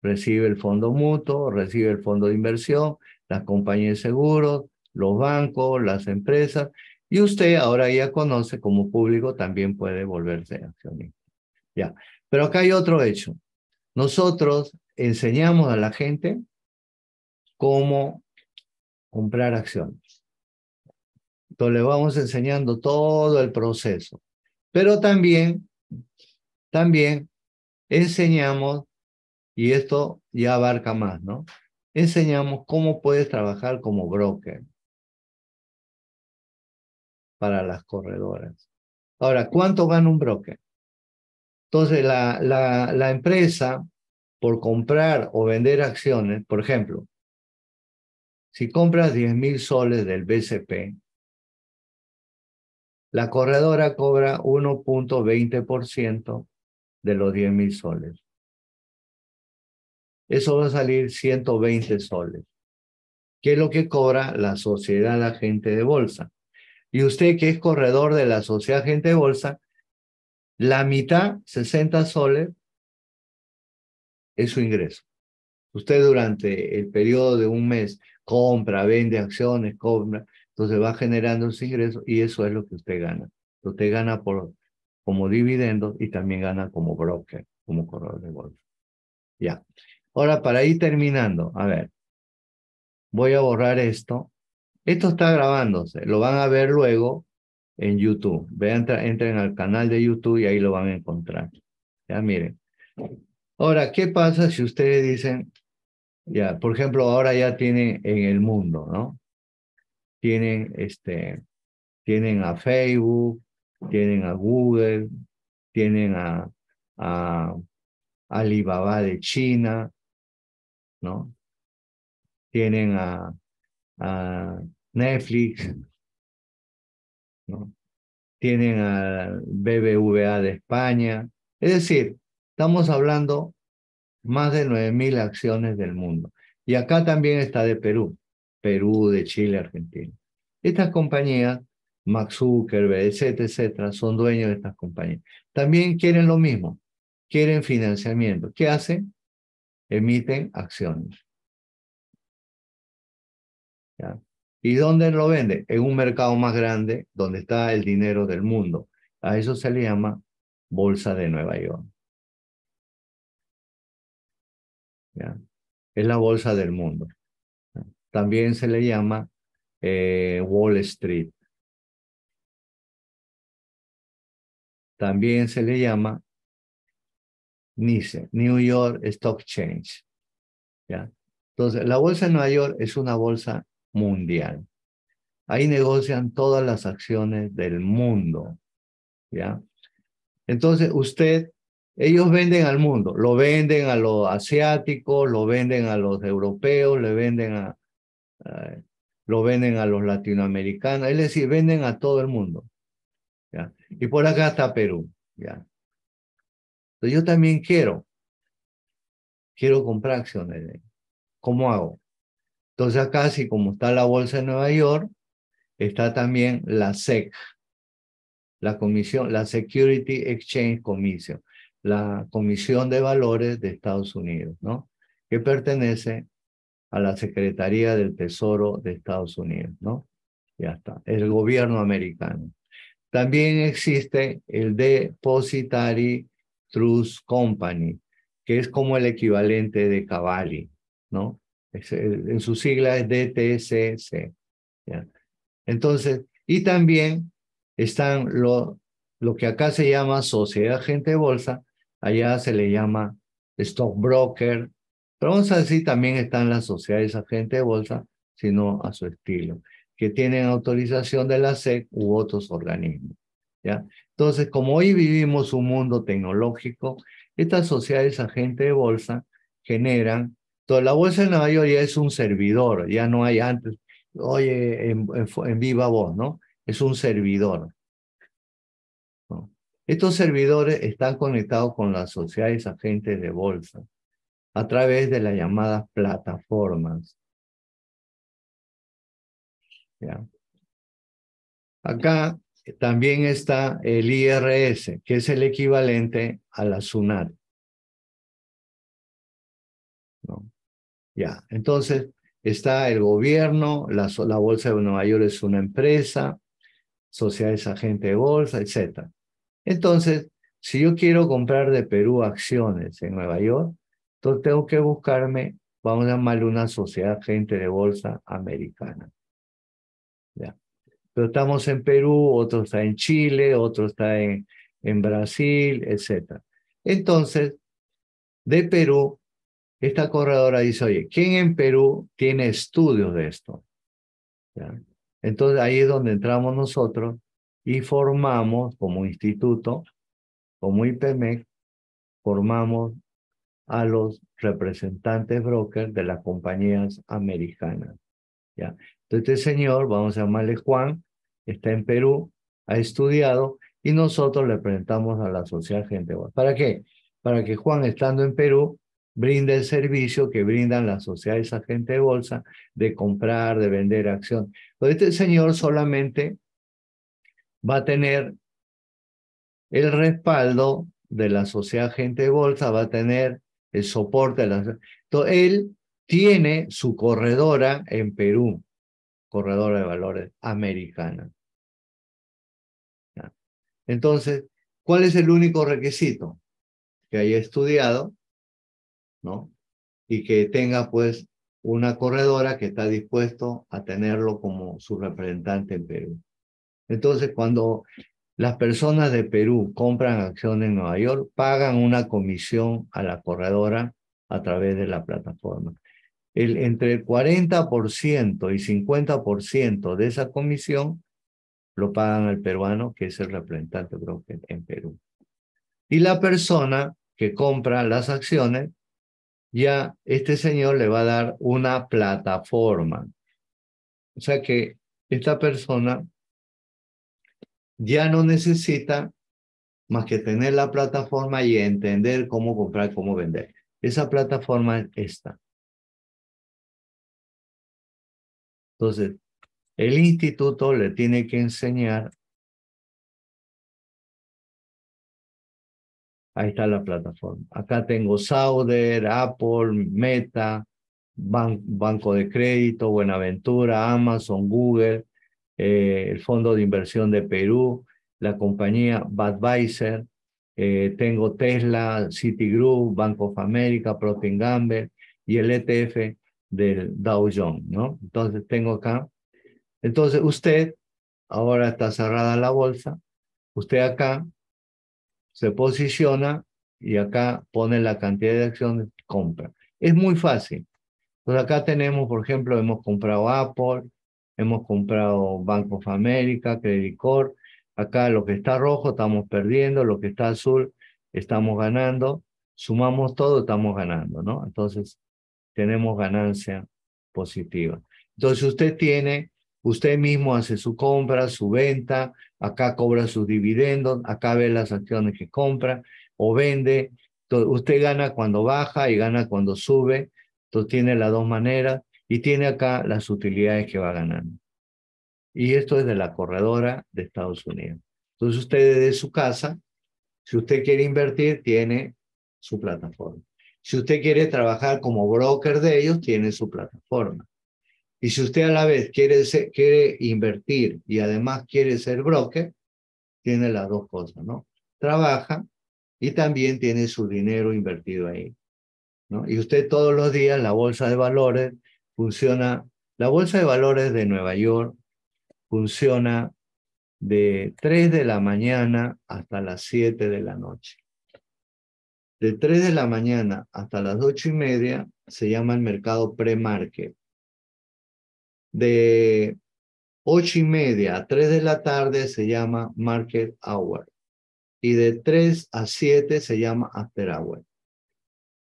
recibe el fondo mutuo, recibe el fondo de inversión, las compañías de seguros, los bancos, las empresas, y usted ahora ya conoce como público también puede volverse accionista. Ya, pero acá hay otro hecho. Nosotros enseñamos a la gente cómo comprar acciones. Entonces le vamos enseñando todo el proceso. Pero también, también enseñamos, y esto ya abarca más, ¿no? Enseñamos cómo puedes trabajar como broker para las corredoras. Ahora, ¿cuánto gana un broker? Entonces, la, la, empresa, por comprar o vender acciones, por ejemplo, si compras 10 mil soles del BCP, la corredora cobra 1.20% de los 10 mil soles. Eso va a salir 120 soles, que es lo que cobra la sociedad agente de bolsa. Y usted que es corredor de la sociedad agente de bolsa, la mitad, 60 soles, es su ingreso. Usted durante el periodo de un mes compra, vende acciones, compra, entonces va generando ese ingreso y eso es lo que usted gana. Usted gana por, como dividendo y también gana como broker, como corredor de bolsa. Ya. Ahora, para ir terminando, a ver, voy a borrar esto. Esto está grabándose, lo van a ver luego en YouTube. Vean, entren al canal de YouTube y ahí lo van a encontrar. Ya miren. Ahora, ¿qué pasa si ustedes dicen, ya, por ejemplo, ahora ya tienen en el mundo, ¿no? tienen, este, tienen a Facebook, tienen a Google, tienen a, Alibaba de China, ¿no? Tienen a Netflix. Tienen a BBVA de España. Es decir, estamos hablando más de 9.000 acciones del mundo. Y acá también está de Perú. Perú, de Chile, Argentina. Estas compañías, Max Zuckerberg, etcétera, etcétera, son dueños de estas compañías. También quieren lo mismo, quieren financiamiento. ¿Qué hacen? Emiten acciones. ¿Y dónde lo venden? En un mercado más grande donde está el dinero del mundo. A eso se le llama Bolsa de Nueva York. Es la bolsa del mundo. También se le llama eh, Wall Street. También se le llama NICE, New York Stock Exchange. Entonces, la bolsa de Nueva York es una bolsa mundial. Ahí negocian todas las acciones del mundo. ¿ya? Entonces, usted, ellos venden al mundo, lo venden a los asiáticos, lo venden a los europeos, le venden a, lo venden a los latinoamericanos, es decir, venden a todo el mundo. ¿ya? Y por acá está Perú. ¿ya? Yo también quiero, quiero comprar acciones. ¿Cómo hago? Entonces acá, como está la bolsa de Nueva York, está también la SEC, la comisión, la Security Exchange Commission, la Comisión de Valores de Estados Unidos, ¿no? Que pertenece a la Secretaría del Tesoro de Estados Unidos, ¿no? Ya está, el gobierno americano. También existe el Depositary Trust Company, que es como el equivalente de Cavalli, ¿no? En su sigla es DTCC. ¿ya? Entonces, y también están lo, lo que acá se llama sociedad agente de bolsa, allá se le llama stockbroker, pero vamos a decir también están las sociedades agentes de bolsa, sino a su estilo, que tienen autorización de la SEC u otros organismos. ¿ya? Entonces, como hoy vivimos un mundo tecnológico, estas sociedades agentes de bolsa generan, toda la bolsa de Nueva York ya es un servidor, ya no hay antes, oye, en, viva voz, ¿no? Es un servidor. Estos servidores están conectados con las sociedades agentes de bolsa a través de las llamadas plataformas. Acá también está el IRS, que es el equivalente a la SUNAT. Ya, entonces está el gobierno, la, la, Bolsa de Nueva York es una empresa, sociedades agente de bolsa, etc. Entonces, si yo quiero comprar de Perú acciones en Nueva York, entonces tengo que buscarme, vamos a llamarle una sociedad agente de bolsa americana. ¿Ya? Pero estamos en Perú, otro está en Chile, otro está en, en Brasil, etc. Entonces, de Perú, esta corredora dice, oye, ¿quién en Perú tiene estudios de esto? Entonces ahí es donde entramos nosotros y formamos como instituto, como IPMEC, formamos a los representantes brokers de las compañías americanas. ¿ya? Entonces este señor, vamos a llamarle Juan, está en Perú, ha estudiado y nosotros le presentamos a la sociedad gente. ¿Para qué? Para que Juan, estando en Perú, brinde el servicio que brindan las sociedades agentes de bolsa de comprar, de vender acción. Entonces este señor solamente va a tener el respaldo de la sociedad agente de bolsa, va a tener el soporte de la... Entonces, él tiene su corredora en Perú, corredora de valores americana. Entonces, ¿cuál es el único requisito? Que haya estudiado, ¿no? Y que tenga pues una corredora que está dispuesto a tenerlo como su representante en Perú. Entonces, cuando las personas de Perú compran acciones en Nueva York, pagan una comisión a la corredora a través de la plataforma. El, entre el 40% y 50% de esa comisión lo pagan al peruano, que es el representante broker en Perú. Y la persona que compra las acciones, ya este señor le va a dar una plataforma. O sea que esta persona ya no necesita más que tener la plataforma y entender cómo comprar, cómo vender. Esa plataforma es esta. Entonces, el instituto le tiene que enseñar. Ahí está la plataforma. Acá tengo Sauder, Apple, Meta, Banco de Crédito, Buenaventura, Amazon, Google, eh, el Fondo de Inversión de Perú, la compañía Badvisor, eh, tengo Tesla, Citigroup, Bank of America, Procter Gamble y el ETF del Dow Jones, ¿no? Entonces tengo acá. Entonces usted, ahora está cerrada la bolsa, usted acá se posiciona y acá pone la cantidad de acciones que compra. Es muy fácil. Acá tenemos, por ejemplo, hemos comprado Apple, hemos comprado Bank of America, Credit Corp. Acá lo que está rojo estamos perdiendo, lo que está azul estamos ganando. Sumamos todo, estamos ganando, ¿no? Entonces, tenemos ganancia positiva. Entonces usted tiene, usted mismo hace su compra, su venta, acá cobra sus dividendos, acá ve las acciones que compra o vende. usted gana cuando baja y gana cuando sube. Entonces tiene las dos maneras y tiene acá las utilidades que va ganando. Y esto es de la corredora de Estados Unidos. Entonces usted desde su casa, si usted quiere invertir, tiene su plataforma. Si usted quiere trabajar como broker de ellos, tiene su plataforma. Y si usted a la vez quiere, quiere invertir y además quiere ser broker, tiene las dos cosas, ¿no? Trabaja y también tiene su dinero invertido ahí, ¿no? Y usted todos los días, la bolsa de valores funciona, la bolsa de valores de Nueva York funciona de 3 de la mañana hasta las 7 de la noche. De 3 de la mañana hasta las 8 y media se llama el mercado pre-market. De 8 y media a 3 de la tarde se llama market hour. Y de 3 a 7 se llama after hour.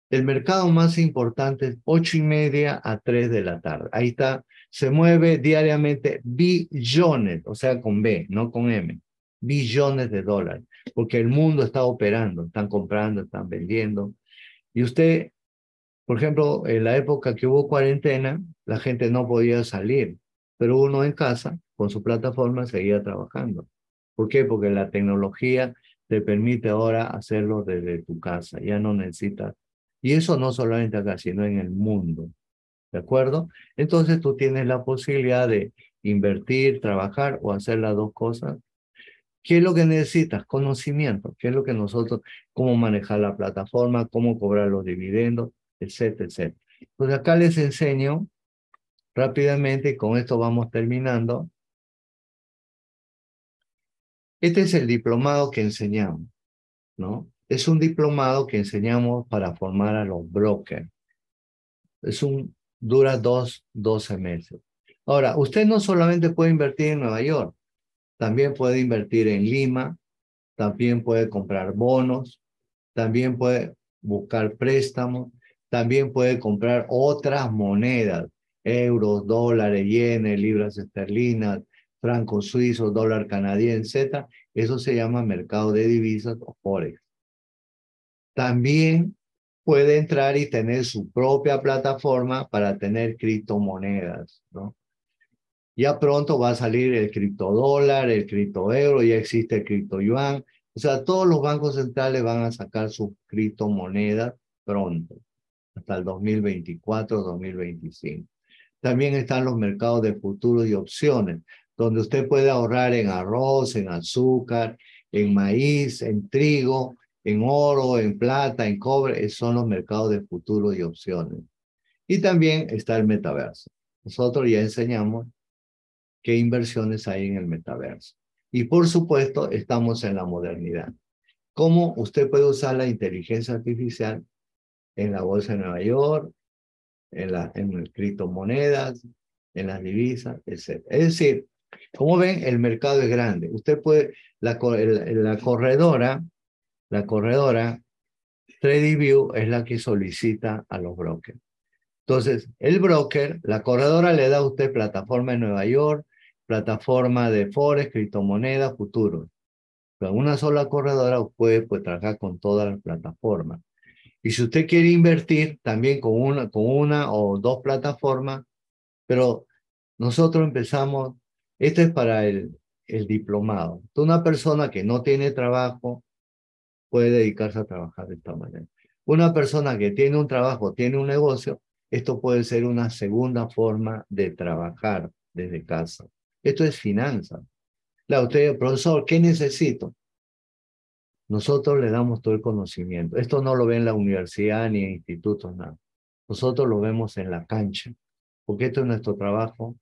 El mercado más importante es 8 y media a 3 de la tarde. Ahí está se mueve diariamente billones, o sea, con B, no con M, billones de dólares, porque el mundo está operando, están comprando, están vendiendo. Y usted, por ejemplo, en la época que hubo cuarentena, la gente no podía salir, pero uno en casa, con su plataforma, seguía trabajando. ¿Por qué? Porque la tecnología te permite ahora hacerlo desde tu casa, ya no necesitas. Y eso no solamente acá, sino en el mundo. ¿De acuerdo? Entonces tú tienes la posibilidad de invertir, trabajar o hacer las dos cosas. ¿Qué es lo que necesitas? Conocimiento. ¿Qué es lo que nosotros, cómo manejar la plataforma, cómo cobrar los dividendos, etcétera, etcétera. Entonces acá les enseño rápidamente, con esto vamos terminando. Este es el diplomado que enseñamos, ¿no? Es un diplomado que enseñamos para formar a los brokers. Es un dura dos, 12 meses. Ahora, usted no solamente puede invertir en Nueva York, también puede invertir en Lima, también puede comprar bonos, también puede buscar préstamos, también puede comprar otras monedas, euros, dólares, yenes, libras esterlinas, francos suizos, dólar canadiense, etc. Eso se llama mercado de divisas o forex. También puede entrar y tener su propia plataforma para tener criptomonedas, ¿no? Ya pronto va a salir el criptodólar, el criptoeuro, ya existe el criptoyuan. O sea, todos los bancos centrales van a sacar sus criptomonedas pronto, hasta el 2024, 2025. También están los mercados de futuros y opciones, donde usted puede ahorrar en arroz, en azúcar, en maíz, en trigo, en oro, en plata, en cobre, son los mercados de futuro y opciones. Y también está el metaverso. Nosotros ya enseñamos qué inversiones hay en el metaverso. Y por supuesto, estamos en la modernidad. ¿Cómo usted puede usar la inteligencia artificial en la bolsa de Nueva York, en, la, en criptomonedas, en las divisas, etc. Es decir, como ven, el mercado es grande. Usted puede, la, la corredora la corredora, TradingView es la que solicita a los brokers. Entonces, el broker, la corredora le da a usted plataforma en Nueva York, plataforma de Forex, criptomonedas, futuros. Con una sola corredora puede pues, trabajar con todas las plataformas. Y si usted quiere invertir también con una, o dos plataformas, pero nosotros empezamos, esto es para el, diplomado. una persona que no tiene trabajo, puede dedicarse a trabajar de esta manera. Una persona que tiene un trabajo, tiene un negocio, esto puede ser una segunda forma de trabajar desde casa. Esto es finanza. La usted, profesor, ¿qué necesito? Nosotros le damos todo el conocimiento. Esto no lo ve en la universidad ni en institutos, nada. Nosotros lo vemos en la cancha, porque esto es nuestro trabajo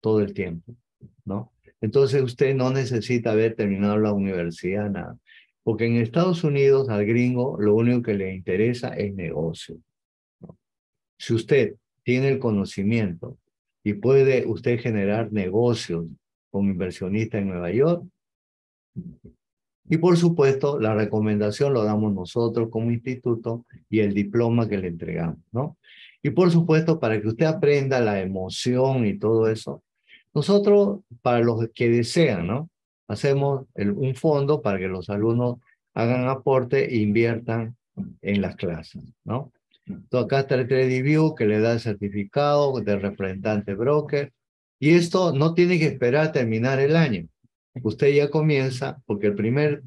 todo el tiempo, ¿no? Entonces usted no necesita haber terminado la universidad, nada. Porque en Estados Unidos al gringo lo único que le interesa es negocio. Si usted tiene el conocimiento y puede usted generar negocios con inversionistas en Nueva York, y por supuesto, la recomendación lo damos nosotros como instituto y el diploma que le entregamos, ¿no? Y por supuesto, para que usted aprenda la emoción y todo eso, nosotros, para los que desean, ¿no? Hacemos un fondo para que los alumnos hagan aporte e inviertan en las clases, ¿no? Entonces acá está el Credit View que le da el certificado de representante broker. Y esto no tiene que esperar a terminar el año. Usted ya comienza, porque el primer,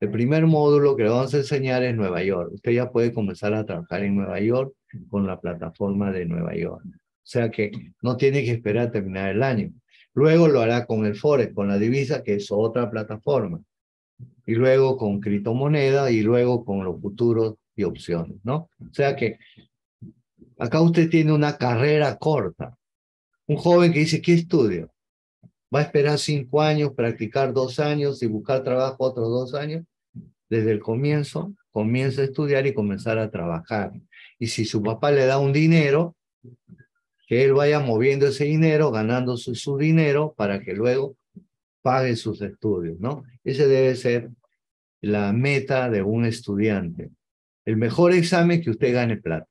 el primer módulo que le vamos a enseñar es Nueva York. Usted ya puede comenzar a trabajar en Nueva York con la plataforma de Nueva York. O sea que no tiene que esperar a terminar el año. Luego lo hará con el Forex, con la divisa, que es otra plataforma. Y luego con criptomoneda y luego con los futuros y opciones, ¿no? O sea que acá usted tiene una carrera corta. Un joven que dice, ¿qué estudio? ¿Va a esperar cinco años, practicar dos años y buscar trabajo otros dos años? Desde el comienzo, comienza a estudiar y comenzar a trabajar. Y si su papá le da un dinero, que él vaya moviendo ese dinero, ganando su, su dinero para que luego pague sus estudios, ¿no? Ese debe ser la meta de un estudiante el mejor examen que usted gane plata.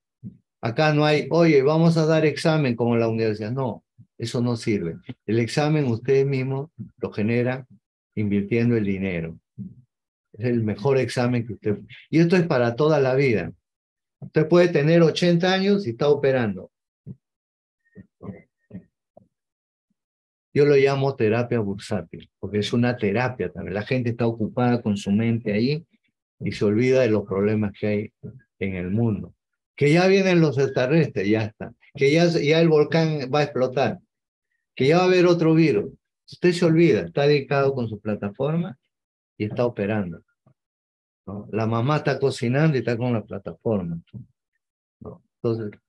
Acá no hay, oye, vamos a dar examen como la universidad. No, eso no sirve. El examen usted mismo lo genera invirtiendo el dinero. Es el mejor examen que usted. Y esto es para toda la vida. Usted puede tener 80 años y está operando. Yo lo llamo terapia bursátil, porque es una terapia también. La gente está ocupada con su mente ahí y se olvida de los problemas que hay en el mundo. Que ya vienen los extraterrestres, ya están. Que ya, ya el volcán va a explotar. Que ya va a haber otro virus. Usted se olvida, está dedicado con su plataforma y está operando. La mamá está cocinando y está con la plataforma. Entonces,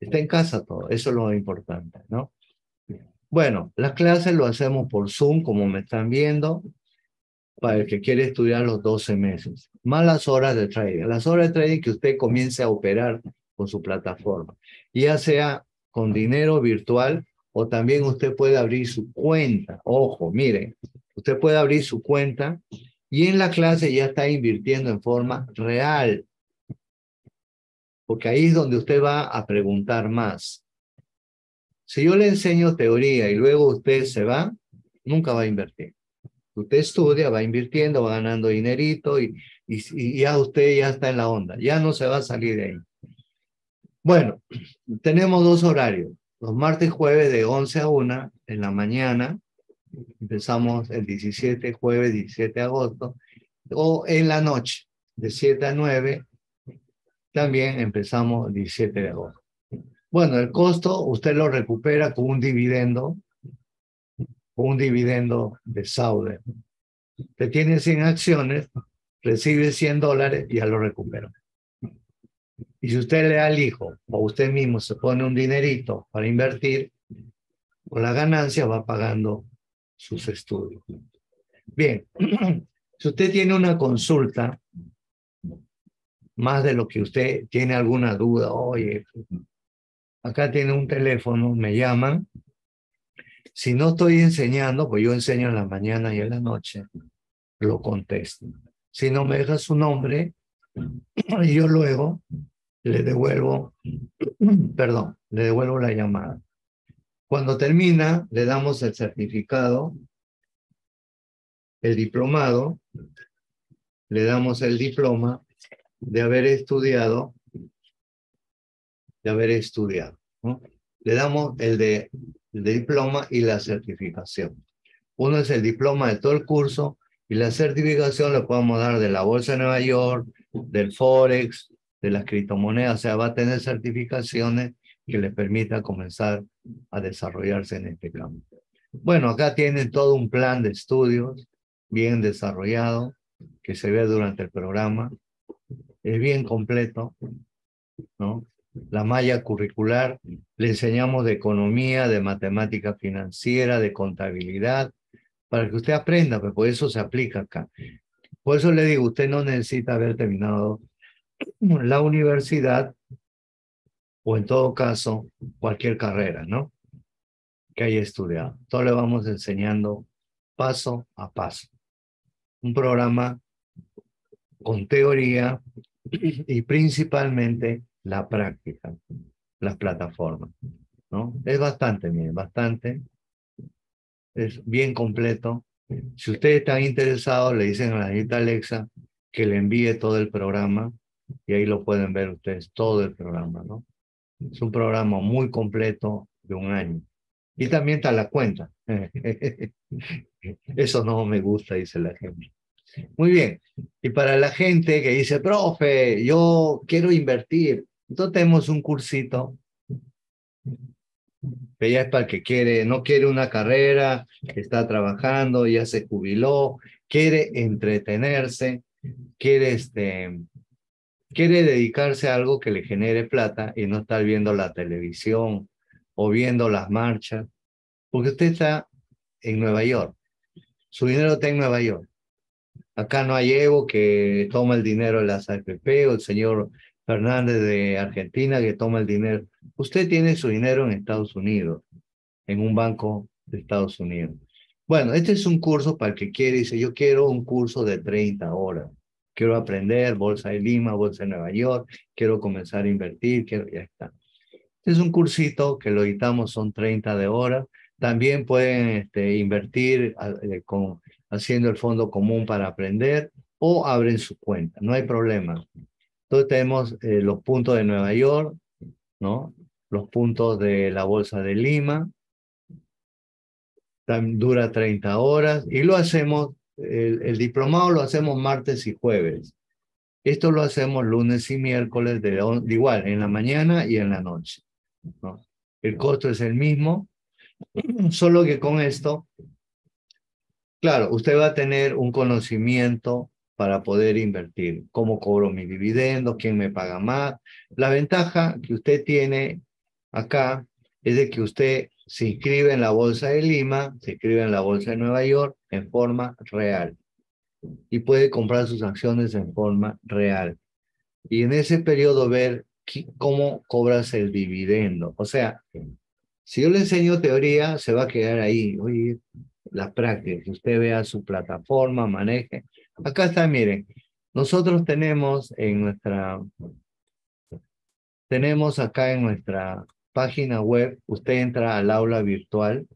está en casa todo, eso es lo importante, ¿no? Bueno, las clases lo hacemos por Zoom, como me están viendo para el que quiere estudiar los 12 meses, más las horas de trading. Las horas de trading que usted comience a operar con su plataforma, ya sea con dinero virtual o también usted puede abrir su cuenta. Ojo, mire, usted puede abrir su cuenta y en la clase ya está invirtiendo en forma real, porque ahí es donde usted va a preguntar más. Si yo le enseño teoría y luego usted se va, nunca va a invertir. Usted estudia, va invirtiendo, va ganando dinerito y, y, ya usted ya está en la onda, ya no se va a salir de ahí. Bueno, tenemos dos horarios, los martes y jueves de 11 a 1 en la mañana, empezamos el 17, jueves 17 de agosto, o en la noche, de 7 a 9, también empezamos el 17 de agosto. Bueno, el costo usted lo recupera con un dividendo un dividendo de Sauder. Usted tiene 100 acciones, recibe 100 dólares y ya lo recupera. Y si usted le da al hijo o usted mismo se pone un dinerito para invertir, con la ganancia va pagando sus estudios. Bien, si usted tiene una consulta, más de lo que usted tiene alguna duda, oye, acá tiene un teléfono, me llaman si no estoy enseñando, pues yo enseño en la mañana y en la noche, lo contesto. Si no me deja su nombre, y yo luego le devuelvo, perdón, le devuelvo la llamada. Cuando termina, le damos el certificado, el diplomado, le damos el diploma de haber estudiado, de haber estudiado. Le damos el de diploma y la certificación. Uno es el diploma de todo el curso y la certificación le podemos dar de la Bolsa de Nueva York, del Forex, de las criptomonedas, o sea, va a tener certificaciones que le permita comenzar a desarrollarse en este campo. Bueno, acá tienen todo un plan de estudios bien desarrollado que se ve durante el programa. Es bien completo, ¿no? la malla curricular, le enseñamos de economía, de matemática financiera, de contabilidad, para que usted aprenda, pues por eso se aplica acá. Por eso le digo, usted no necesita haber terminado la universidad o en todo caso cualquier carrera, ¿no? Que haya estudiado. Todo le vamos enseñando paso a paso. Un programa con teoría y principalmente la práctica. las plataformas. ¿no? Es bastante, miren, bastante. Es bien completo. Si ustedes están interesados, le dicen a la señorita Alexa que le envíe todo el programa y ahí lo pueden ver ustedes, todo el programa, ¿no? Es un programa muy completo de un año. Y también está la cuenta. Eso no me gusta, dice la gente. Muy bien. Y para la gente que dice, profe, yo quiero invertir, entonces tenemos un cursito que ya es para el que quiere, no quiere una carrera, está trabajando, ya se jubiló, quiere entretenerse, quiere este, quiere dedicarse a algo que le genere plata y no estar viendo la televisión o viendo las marchas, porque usted está en Nueva York, su dinero está en Nueva York. Acá no hay Evo que toma el dinero de las AFP o el señor Fernández de Argentina que toma el dinero. Usted tiene su dinero en Estados Unidos, en un banco de Estados Unidos. Bueno, este es un curso para el que quiere, dice, yo quiero un curso de 30 horas. Quiero aprender Bolsa de Lima, Bolsa de Nueva York, quiero comenzar a invertir, quiero, ya está. Este es un cursito que lo editamos, son 30 de horas. También pueden este, invertir eh, con, haciendo el fondo común para aprender o abren su cuenta, no hay problema. Entonces tenemos eh, los puntos de Nueva York, ¿no? Los puntos de la Bolsa de Lima, dura 30 horas y lo hacemos, el, diplomado lo hacemos martes y jueves. Esto lo hacemos lunes y miércoles, de, igual, en la mañana y en la noche. ¿no? El costo es el mismo, solo que con esto, claro, usted va a tener un conocimiento para poder invertir. ¿Cómo cobro mi dividendo? ¿Quién me paga más? La ventaja que usted tiene acá es de que usted se inscribe en la Bolsa de Lima, se inscribe en la Bolsa de Nueva York en forma real y puede comprar sus acciones en forma real. Y en ese periodo ver cómo cobras el dividendo. O sea, si yo le enseño teoría, se va a quedar ahí. Oye, la práctica, que usted vea su plataforma, maneje. Acá está, miren, nosotros tenemos en nuestra, tenemos acá en nuestra página web, usted entra al aula virtual.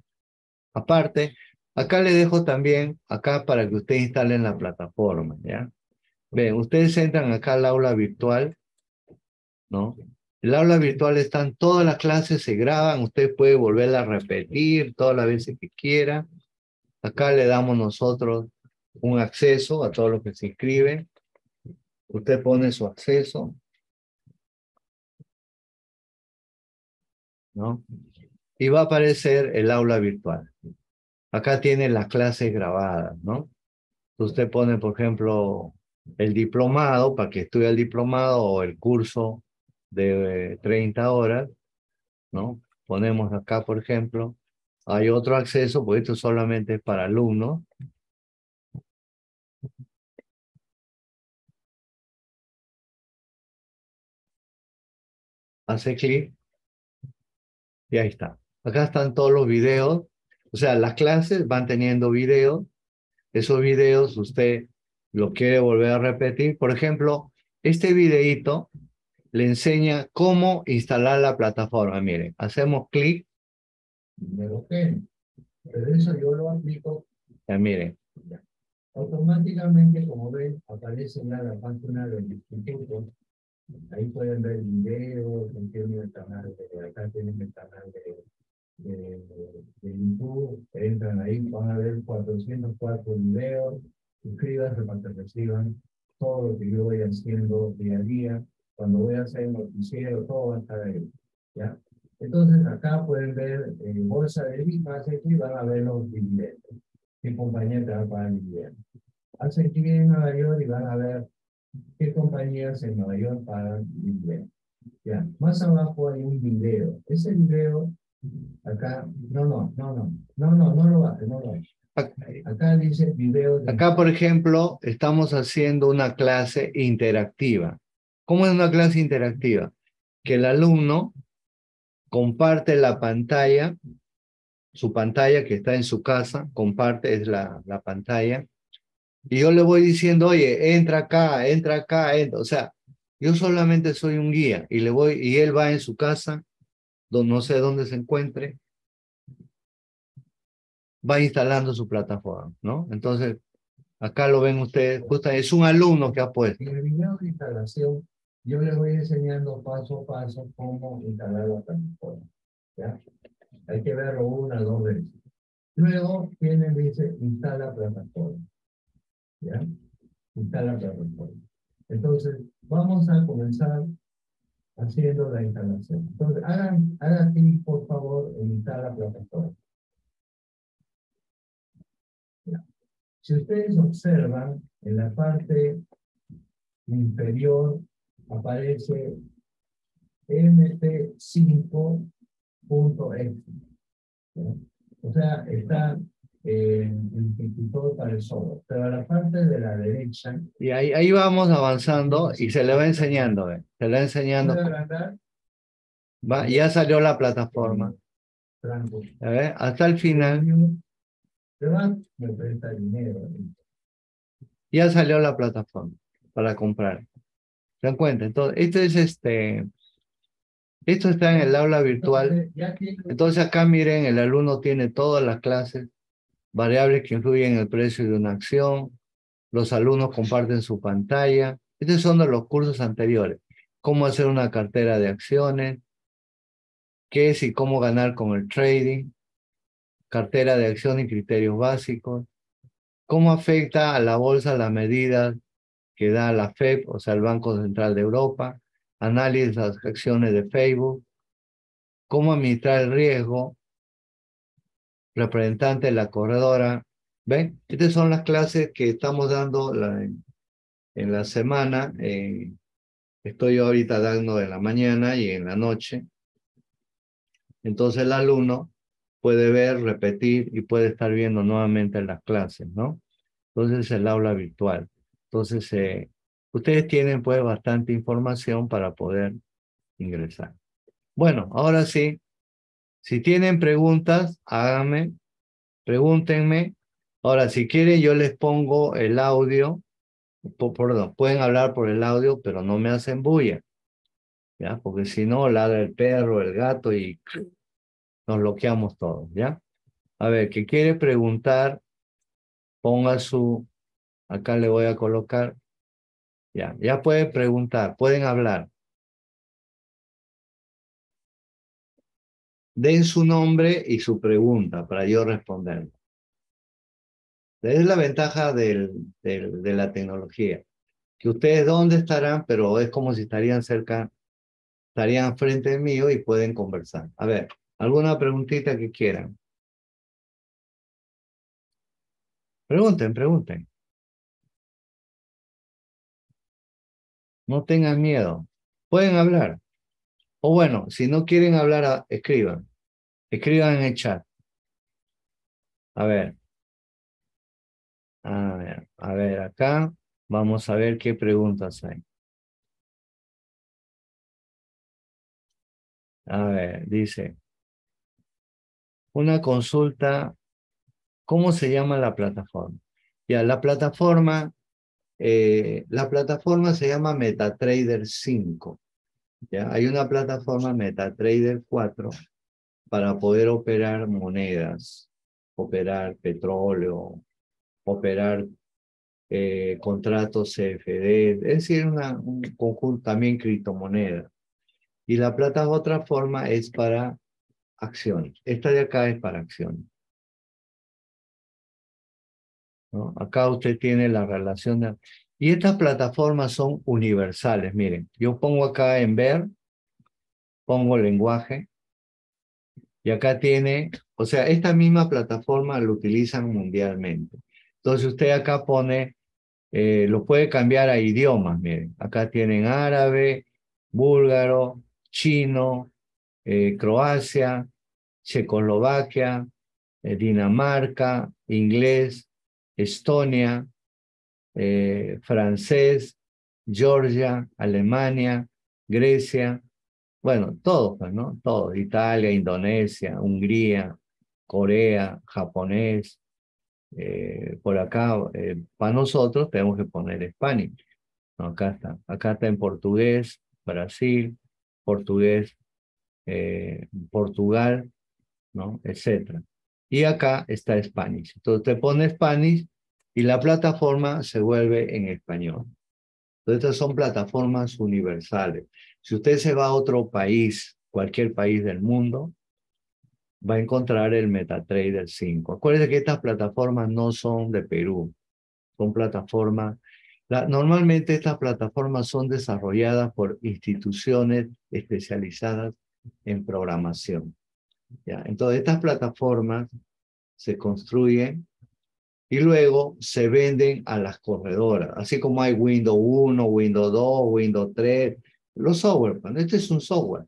Aparte, acá le dejo también, acá para que usted instale en la plataforma, ¿ya? Ven, ustedes entran acá al aula virtual, ¿no? El aula virtual están todas las clases, se graban, usted puede volverla a repetir todas las veces que quiera. Acá le damos nosotros un acceso a todos los que se inscriben. Usted pone su acceso. ¿no? Y va a aparecer el aula virtual. Acá tiene las clases grabadas, ¿no? Usted pone, por ejemplo, el diplomado, para que estudie el diplomado o el curso de 30 horas, ¿no? Ponemos acá, por ejemplo, hay otro acceso, pues esto solamente es para alumnos. Hace clic y ahí está. Acá están todos los videos. O sea, las clases van teniendo videos. Esos videos usted lo quiere volver a repetir. Por ejemplo, este videito le enseña cómo instalar la plataforma. Miren, hacemos clic. Pero eso yo lo aplico. Ya miren. Automáticamente, como ven, aparece la página del instituto Ahí pueden ver videos, tienen el canal de, acá tienen el canal de, de, YouTube, entran ahí, van a ver 404 videos, suscríbanse para que reciban todo lo que yo voy haciendo día a día. Cuando voy a hacer noticiero, todo va a estar ahí. ¿ya? Entonces, acá pueden ver eh, Bolsa de Lima, y van a ver los dividendos. ¿Qué compañía te va a pagar dividendos? Hacen clic en Nueva York y van a ver qué compañías en Nueva York pagan dividendos. Ya, más abajo hay un video. Ese video, acá, no, no, no, no, no, no, no lo baje, no lo baje. Acá dice video. Acá, por ejemplo, estamos haciendo una clase interactiva. ¿Cómo es una clase interactiva? Que el alumno comparte la pantalla, su pantalla que está en su casa, comparte, es la, la pantalla, y yo le voy diciendo, oye, entra acá, entra acá, entra. o sea, yo solamente soy un guía y le voy, y él va en su casa no sé dónde se encuentre, va instalando su plataforma, ¿no? Entonces, acá lo ven ustedes, justo es un alumno que ha puesto. En el video de instalación, yo les voy enseñando paso a paso cómo instalar la plataforma. ¿ya? Hay que verlo una dos veces. Luego tienen, dice, instala plataforma. ¿Ya? Instala plataforma. Entonces, vamos a comenzar haciendo la instalación. Entonces, hagan, hagan clic, por favor, en instala plataforma. Si ustedes observan, en la parte inferior aparece mt5.exe. O sea, está el instituto para el solo. Pero a la parte de la derecha. Y ahí, ahí vamos avanzando y se le va enseñando, ¿eh? se le va enseñando. Va, ya salió la plataforma. A ver, hasta el final. Ya salió la plataforma para comprar. ¿Se dan cuenta? Entonces, esto es este. Esto está en el aula virtual. Entonces acá miren, el alumno tiene todas las clases, variables que influyen en el precio de una acción. Los alumnos comparten su pantalla. Estos son de los cursos anteriores. Cómo hacer una cartera de acciones, qué es y cómo ganar con el trading, cartera de acción y criterios básicos, cómo afecta a la bolsa las medidas que da la FED, o sea, el Banco Central de Europa, análisis de las acciones de Facebook, cómo administrar el riesgo, representante la corredora. ¿Ven? Estas son las clases que estamos dando en, la semana. estoy ahorita dando en la mañana y en la noche. Entonces el alumno puede ver, repetir y puede estar viendo nuevamente las clases, ¿no? Entonces el aula virtual. Entonces, eh, ustedes tienen pues bastante información para poder ingresar. Bueno, ahora sí, si tienen preguntas, háganme, pregúntenme. Ahora, si quieren, yo les pongo el audio. Perdón, pueden hablar por el audio, pero no me hacen bulla. ¿Ya? Porque si no, ladra el perro, el gato y nos bloqueamos todos, ¿ya? A ver, que quiere preguntar, ponga su, acá le voy a colocar, ya, ya puede preguntar, pueden hablar. Den su nombre y su pregunta para yo responder. Es la ventaja de la tecnología. Que ustedes dónde estarán, pero es como si estarían cerca, estarían frente mío y pueden conversar. A ver. ¿Alguna preguntita que quieran? Pregunten, pregunten. No tengan miedo. Pueden hablar. O bueno, si no quieren hablar, escriban. Escriban en el chat. A ver. A ver, a ver, acá vamos a ver qué preguntas hay. A ver, dice, una consulta, ¿cómo se llama la plataforma? Ya, la plataforma, eh, la plataforma se llama MetaTrader 5. ¿Ya? Hay una plataforma MetaTrader 4 para poder operar monedas, operar petróleo, operar eh, contratos CFD, es decir, una, un conjunto también criptomonedas. Y la plata otra forma es para acciones. Esta de acá es para acciones. ¿No? Acá usted tiene la relación de... Y estas plataformas son universales. Miren, yo pongo acá en ver, pongo lenguaje, y acá tiene, o sea, esta misma plataforma lo utilizan mundialmente. Entonces usted acá pone, eh, lo puede cambiar a idiomas, miren. Acá tienen árabe, búlgaro, chino, eh, Croacia, Checoslovaquia, eh, Dinamarca, inglés, Estonia, eh, francés, Georgia, Alemania, Grecia, bueno, todos, pues, ¿no? Todos, Italia, Indonesia, Hungría, Corea, japonés, eh, por acá, para nosotros tenemos que poner España. acá está, acá está en portugués, Brasil, portugués, eh, Portugal, ¿no? Etcétera. Y acá está Spanish. Entonces te pone Spanish y la plataforma se vuelve en español. Entonces estas son plataformas universales. Si usted se va a otro país, cualquier país del mundo, va a encontrar el MetaTrader 5. Acuérdense que estas plataformas no son de Perú, son plataformas normalmente estas plataformas son desarrolladas por instituciones especializadas en programación. ¿ya? Entonces, estas plataformas se construyen y luego se venden a las corredoras, así como hay Windows 1, Windows 2, Windows 3, los software. Este es un software.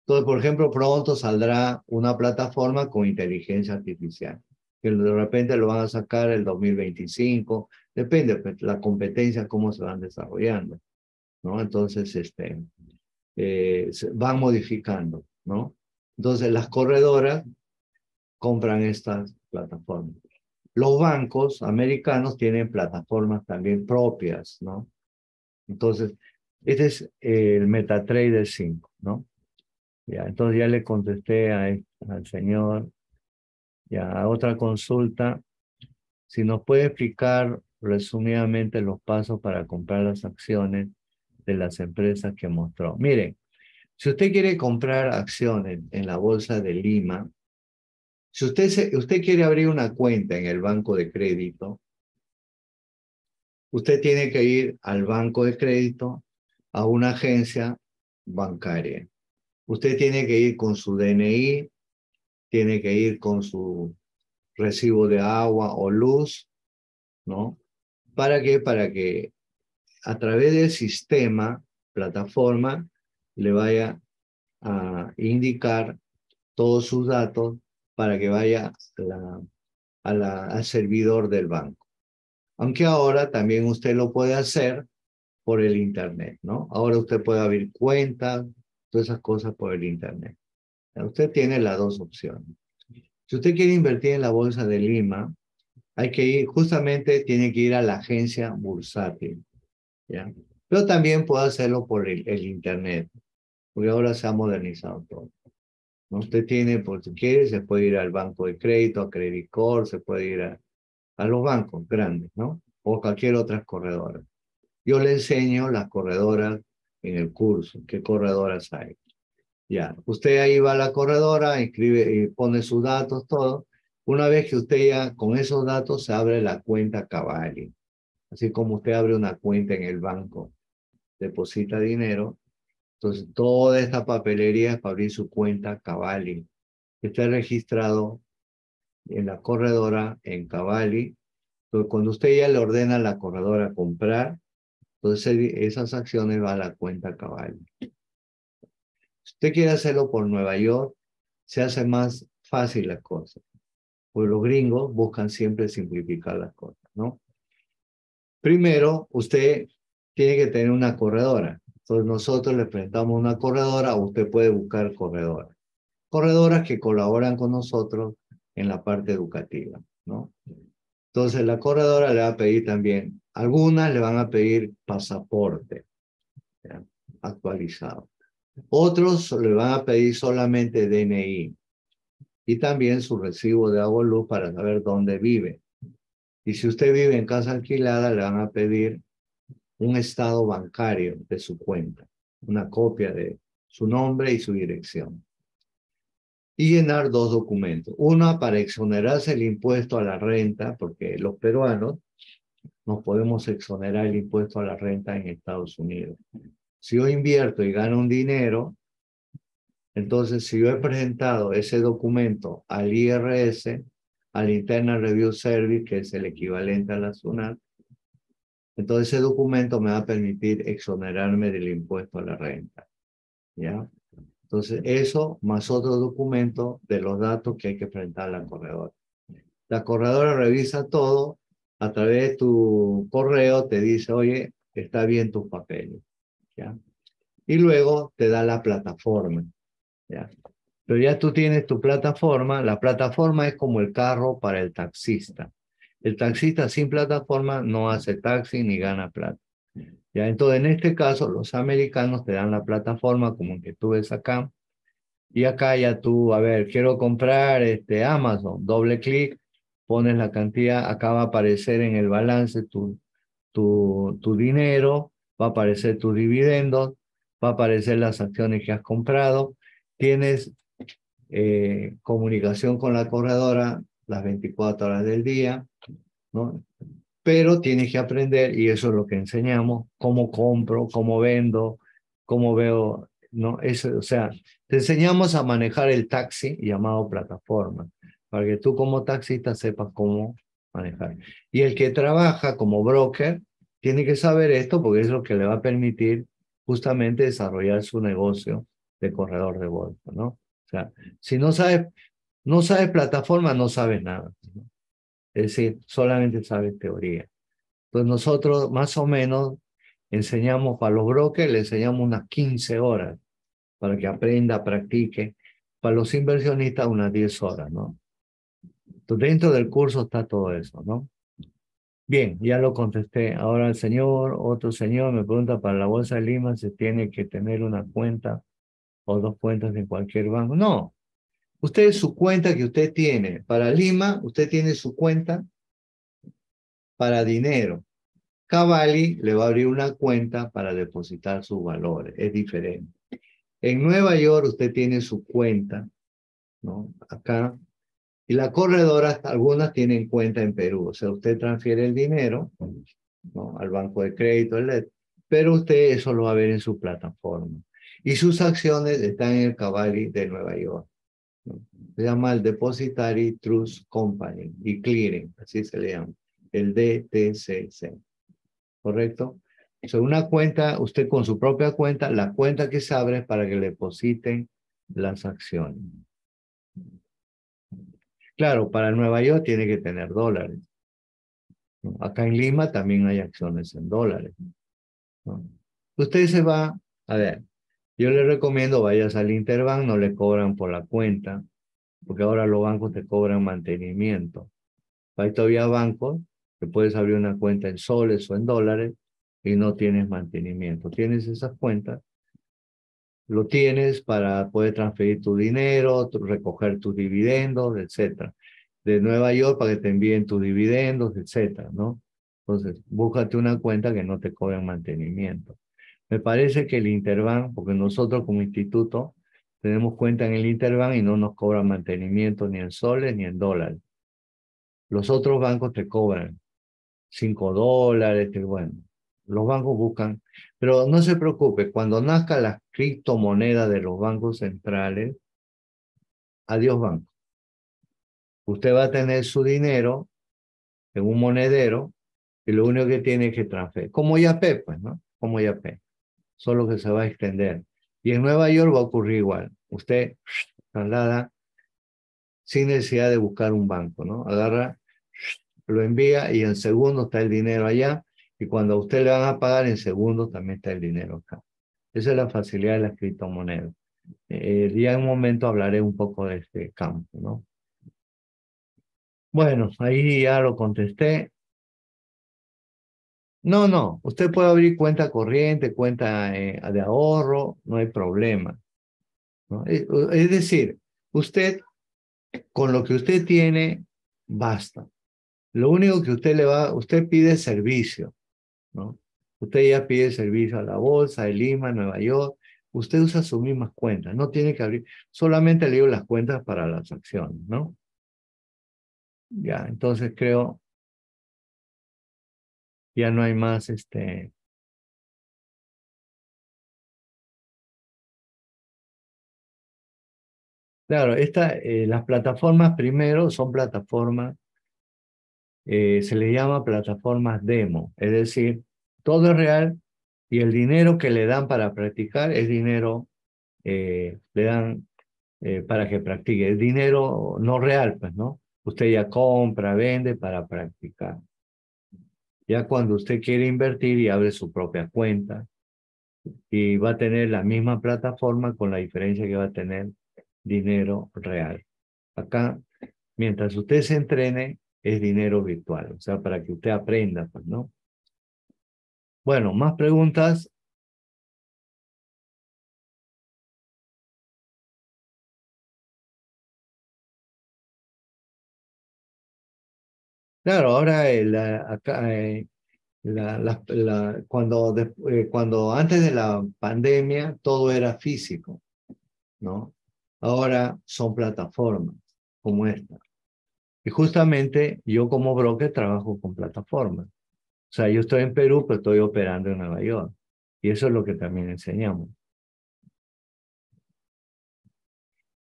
Entonces, por ejemplo, pronto saldrá una plataforma con inteligencia artificial, que de repente lo van a sacar el 2025, depende de pues, la competencia, cómo se van desarrollando, ¿no? Entonces, este, eh, van modificando, ¿no? Entonces, las corredoras compran estas plataformas. Los bancos americanos tienen plataformas también propias, ¿no? Entonces, este es el MetaTrader 5, ¿no? Ya, entonces ya le contesté al señor. Ya, otra consulta. Si nos puede explicar resumidamente los pasos para comprar las acciones de las empresas que mostró. Miren, si usted quiere comprar acciones en la bolsa de Lima, si usted, usted quiere abrir una cuenta en el banco de crédito, usted tiene que ir al banco de crédito, a una agencia bancaria. Usted tiene que ir con su DNI, tiene que ir con su recibo de agua o luz, ¿no? ¿Para qué? Para que a través del sistema, plataforma, le vaya a indicar todos sus datos para que vaya al servidor del banco. Aunque ahora también usted lo puede hacer por el Internet, ¿no? Ahora usted puede abrir cuentas, todas esas cosas por el Internet. Usted tiene las dos opciones. Si usted quiere invertir en la Bolsa de Lima, hay que ir, justamente tiene que ir a la agencia bursátil, ¿ya? Pero también puede hacerlo por el, Internet, porque ahora se ha modernizado todo. Usted tiene, por si quiere, se puede ir al banco de crédito, a Credit Corp, se puede ir a, a los bancos grandes, ¿no? O cualquier otra corredora. Yo le enseño las corredoras en el curso, qué corredoras hay. Ya, usted ahí va a la corredora, escribe y pone sus datos, todo, una vez que usted ya con esos datos se abre la cuenta Cavalli, así como usted abre una cuenta en el banco, deposita dinero, entonces toda esta papelería es para abrir su cuenta Cavalli. Está registrado en la corredora en Cavalli. Entonces cuando usted ya le ordena a la corredora comprar, entonces esas acciones van a la cuenta Cavalli. Si usted quiere hacerlo por Nueva York, se hace más fácil la cosa pues los gringos buscan siempre simplificar las cosas, ¿no? Primero, usted tiene que tener una corredora. Entonces nosotros le presentamos una corredora, usted puede buscar corredoras. Corredoras que colaboran con nosotros en la parte educativa, ¿no? Entonces la corredora le va a pedir también, algunas le van a pedir pasaporte actualizado. Otros le van a pedir solamente DNI y también su recibo de agua luz para saber dónde vive. Y si usted vive en casa alquilada, le van a pedir un estado bancario de su cuenta, una copia de su nombre y su dirección. Y llenar dos documentos. Uno para exonerarse el impuesto a la renta, porque los peruanos nos podemos exonerar el impuesto a la renta en Estados Unidos. Si yo invierto y gano un dinero, entonces, si yo he presentado ese documento al IRS, al Internal Review Service, que es el equivalente a la SUNAT, entonces ese documento me va a permitir exonerarme del impuesto a la renta. ¿Ya? Entonces, eso más otro documento de los datos que hay que presentar a la corredora. La corredora revisa todo, a través de tu correo te dice, oye, está bien tus papeles. ¿Ya? Y luego te da la plataforma. Pero ya tú tienes tu plataforma, la plataforma es como el carro para el taxista. El taxista sin plataforma no hace taxi ni gana plata. ¿Ya? Entonces, en este caso, los americanos te dan la plataforma como que tú ves acá, Y acá ya tú, a ver, quiero comprar este Amazon, doble clic, pones la cantidad, acá va a aparecer en el balance tu, tu, tu dinero, va a aparecer tus dividendos, va a aparecer las acciones que has comprado, tienes eh, comunicación con la corredora las 24 horas del día, Pero tienes que aprender, y eso es lo que enseñamos, cómo compro, cómo vendo, cómo veo, ¿no? Eso, o sea, te enseñamos a manejar el taxi llamado plataforma, para que tú como taxista sepas cómo manejar. Y el que trabaja como broker tiene que saber esto porque es lo que le va a permitir justamente desarrollar su negocio de corredor de bolsa, ¿no? O sea, si no sabes, no sabes plataforma, no sabes nada. Es decir, solamente sabes teoría. Entonces nosotros más o menos enseñamos para los brokers, le enseñamos unas 15 horas para que aprenda, practique. Para los inversionistas unas 10 horas, ¿no? Entonces dentro del curso está todo eso, ¿no? Bien, ya lo contesté. Ahora el señor, otro señor me pregunta, para la Bolsa de Lima se tiene que tener una cuenta o dos cuentas en cualquier banco. No, usted su cuenta que usted tiene. Para Lima, usted tiene su cuenta para dinero. Cavalli le va a abrir una cuenta para depositar sus valores. Es diferente. En Nueva York usted tiene su cuenta, ¿no? Acá y la corredora, algunas tienen cuenta en Perú. O sea, usted transfiere el dinero al banco de crédito, pero usted eso lo va a ver en su plataforma. Y sus acciones están en el Cavalli de Nueva York. Se llama el Depositary Trust Company y Clearing, así se le llama, el DTCC. ¿Correcto? O sea, una cuenta, usted con su propia cuenta, la cuenta que se abre es para que le depositen las acciones. Claro, para Nueva York tiene que tener dólares. Acá en Lima también hay acciones en dólares. Usted se va, a ver, yo le recomiendo vayas al Interbank, no le cobran por la cuenta, porque ahora los bancos te cobran mantenimiento. Hay todavía bancos que puedes abrir una cuenta en soles o en dólares y no tienes mantenimiento. Tienes esas cuentas lo tienes para poder transferir tu dinero, recoger tus dividendos, etcétera. De Nueva York para que te envíen tus dividendos, etcétera, ¿no? Entonces, búscate una cuenta que no te cobren mantenimiento. Me parece que el Interbank, porque nosotros como instituto tenemos cuenta en el Interbank y no nos cobran mantenimiento ni en soles ni en dólares. Los otros bancos te cobran 5 dólares, que bueno, los bancos buscan, pero no se preocupe, cuando nazca la criptomoneda de los bancos centrales, adiós banco. Usted va a tener su dinero en un monedero y lo único que tiene es que transferir, como YAP, pues, ¿no? Como YAP, solo que se va a extender. Y en Nueva York va a ocurrir igual. Usted traslada sin necesidad de buscar un banco, ¿no? Agarra, lo envía y en segundo está el dinero allá y cuando a usted le van a pagar en segundos, también está el dinero acá. Esa es la facilidad de las criptomonedas. Eh, ya en un momento hablaré un poco de este campo, ¿no? Bueno, ahí ya lo contesté. No, no, usted puede abrir cuenta corriente, cuenta eh, de ahorro, no hay problema. ¿no? Es, es decir, usted, con lo que usted tiene, basta. Lo único que usted le va, usted pide servicio. ¿no? Usted ya pide servicio a la bolsa de Lima, Nueva York, usted usa sus mismas cuentas, no tiene que abrir, solamente le digo las cuentas para las acciones, ¿no? Ya, entonces creo, ya no hay más, este, Claro, esta, eh, las plataformas primero son plataformas eh, se le llama plataformas demo, es decir, todo es real y el dinero que le dan para practicar es dinero, eh, le dan para que practique, es dinero no real, pues, ¿no? Usted ya compra, vende para practicar. Ya cuando usted quiere invertir y abre su propia cuenta y va a tener la misma plataforma con la diferencia que va a tener dinero real. Acá, mientras usted se entrene, es dinero virtual, o sea, para que usted aprenda, pues, ¿no? Bueno, más preguntas. Claro, ahora acá, eh, la, la, cuando, eh, cuando antes de la pandemia todo era físico, ¿no? Ahora son plataformas como esta. Y justamente yo como broker trabajo con plataformas. O sea, yo estoy en Perú, pero estoy operando en Nueva York. Y eso es lo que también enseñamos.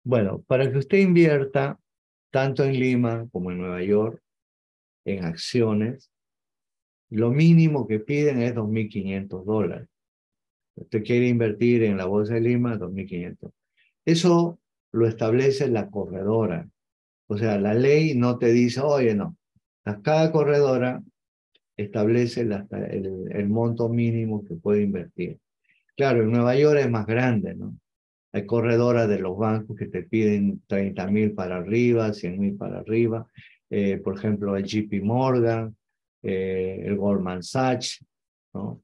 Bueno, para que usted invierta tanto en Lima como en Nueva York, en acciones, lo mínimo que piden es 2.500 dólares. Usted quiere invertir en la Bolsa de Lima, 2.500. Eso lo establece la corredora. O sea, la ley no te dice, oye, no. Cada corredora establece el, el, monto mínimo que puede invertir. Claro, en Nueva York es más grande, ¿no? Hay corredoras de los bancos que te piden 30 mil para arriba, 100 mil para arriba. Eh, por ejemplo, el JP Morgan, eh, el Goldman Sachs, ¿no?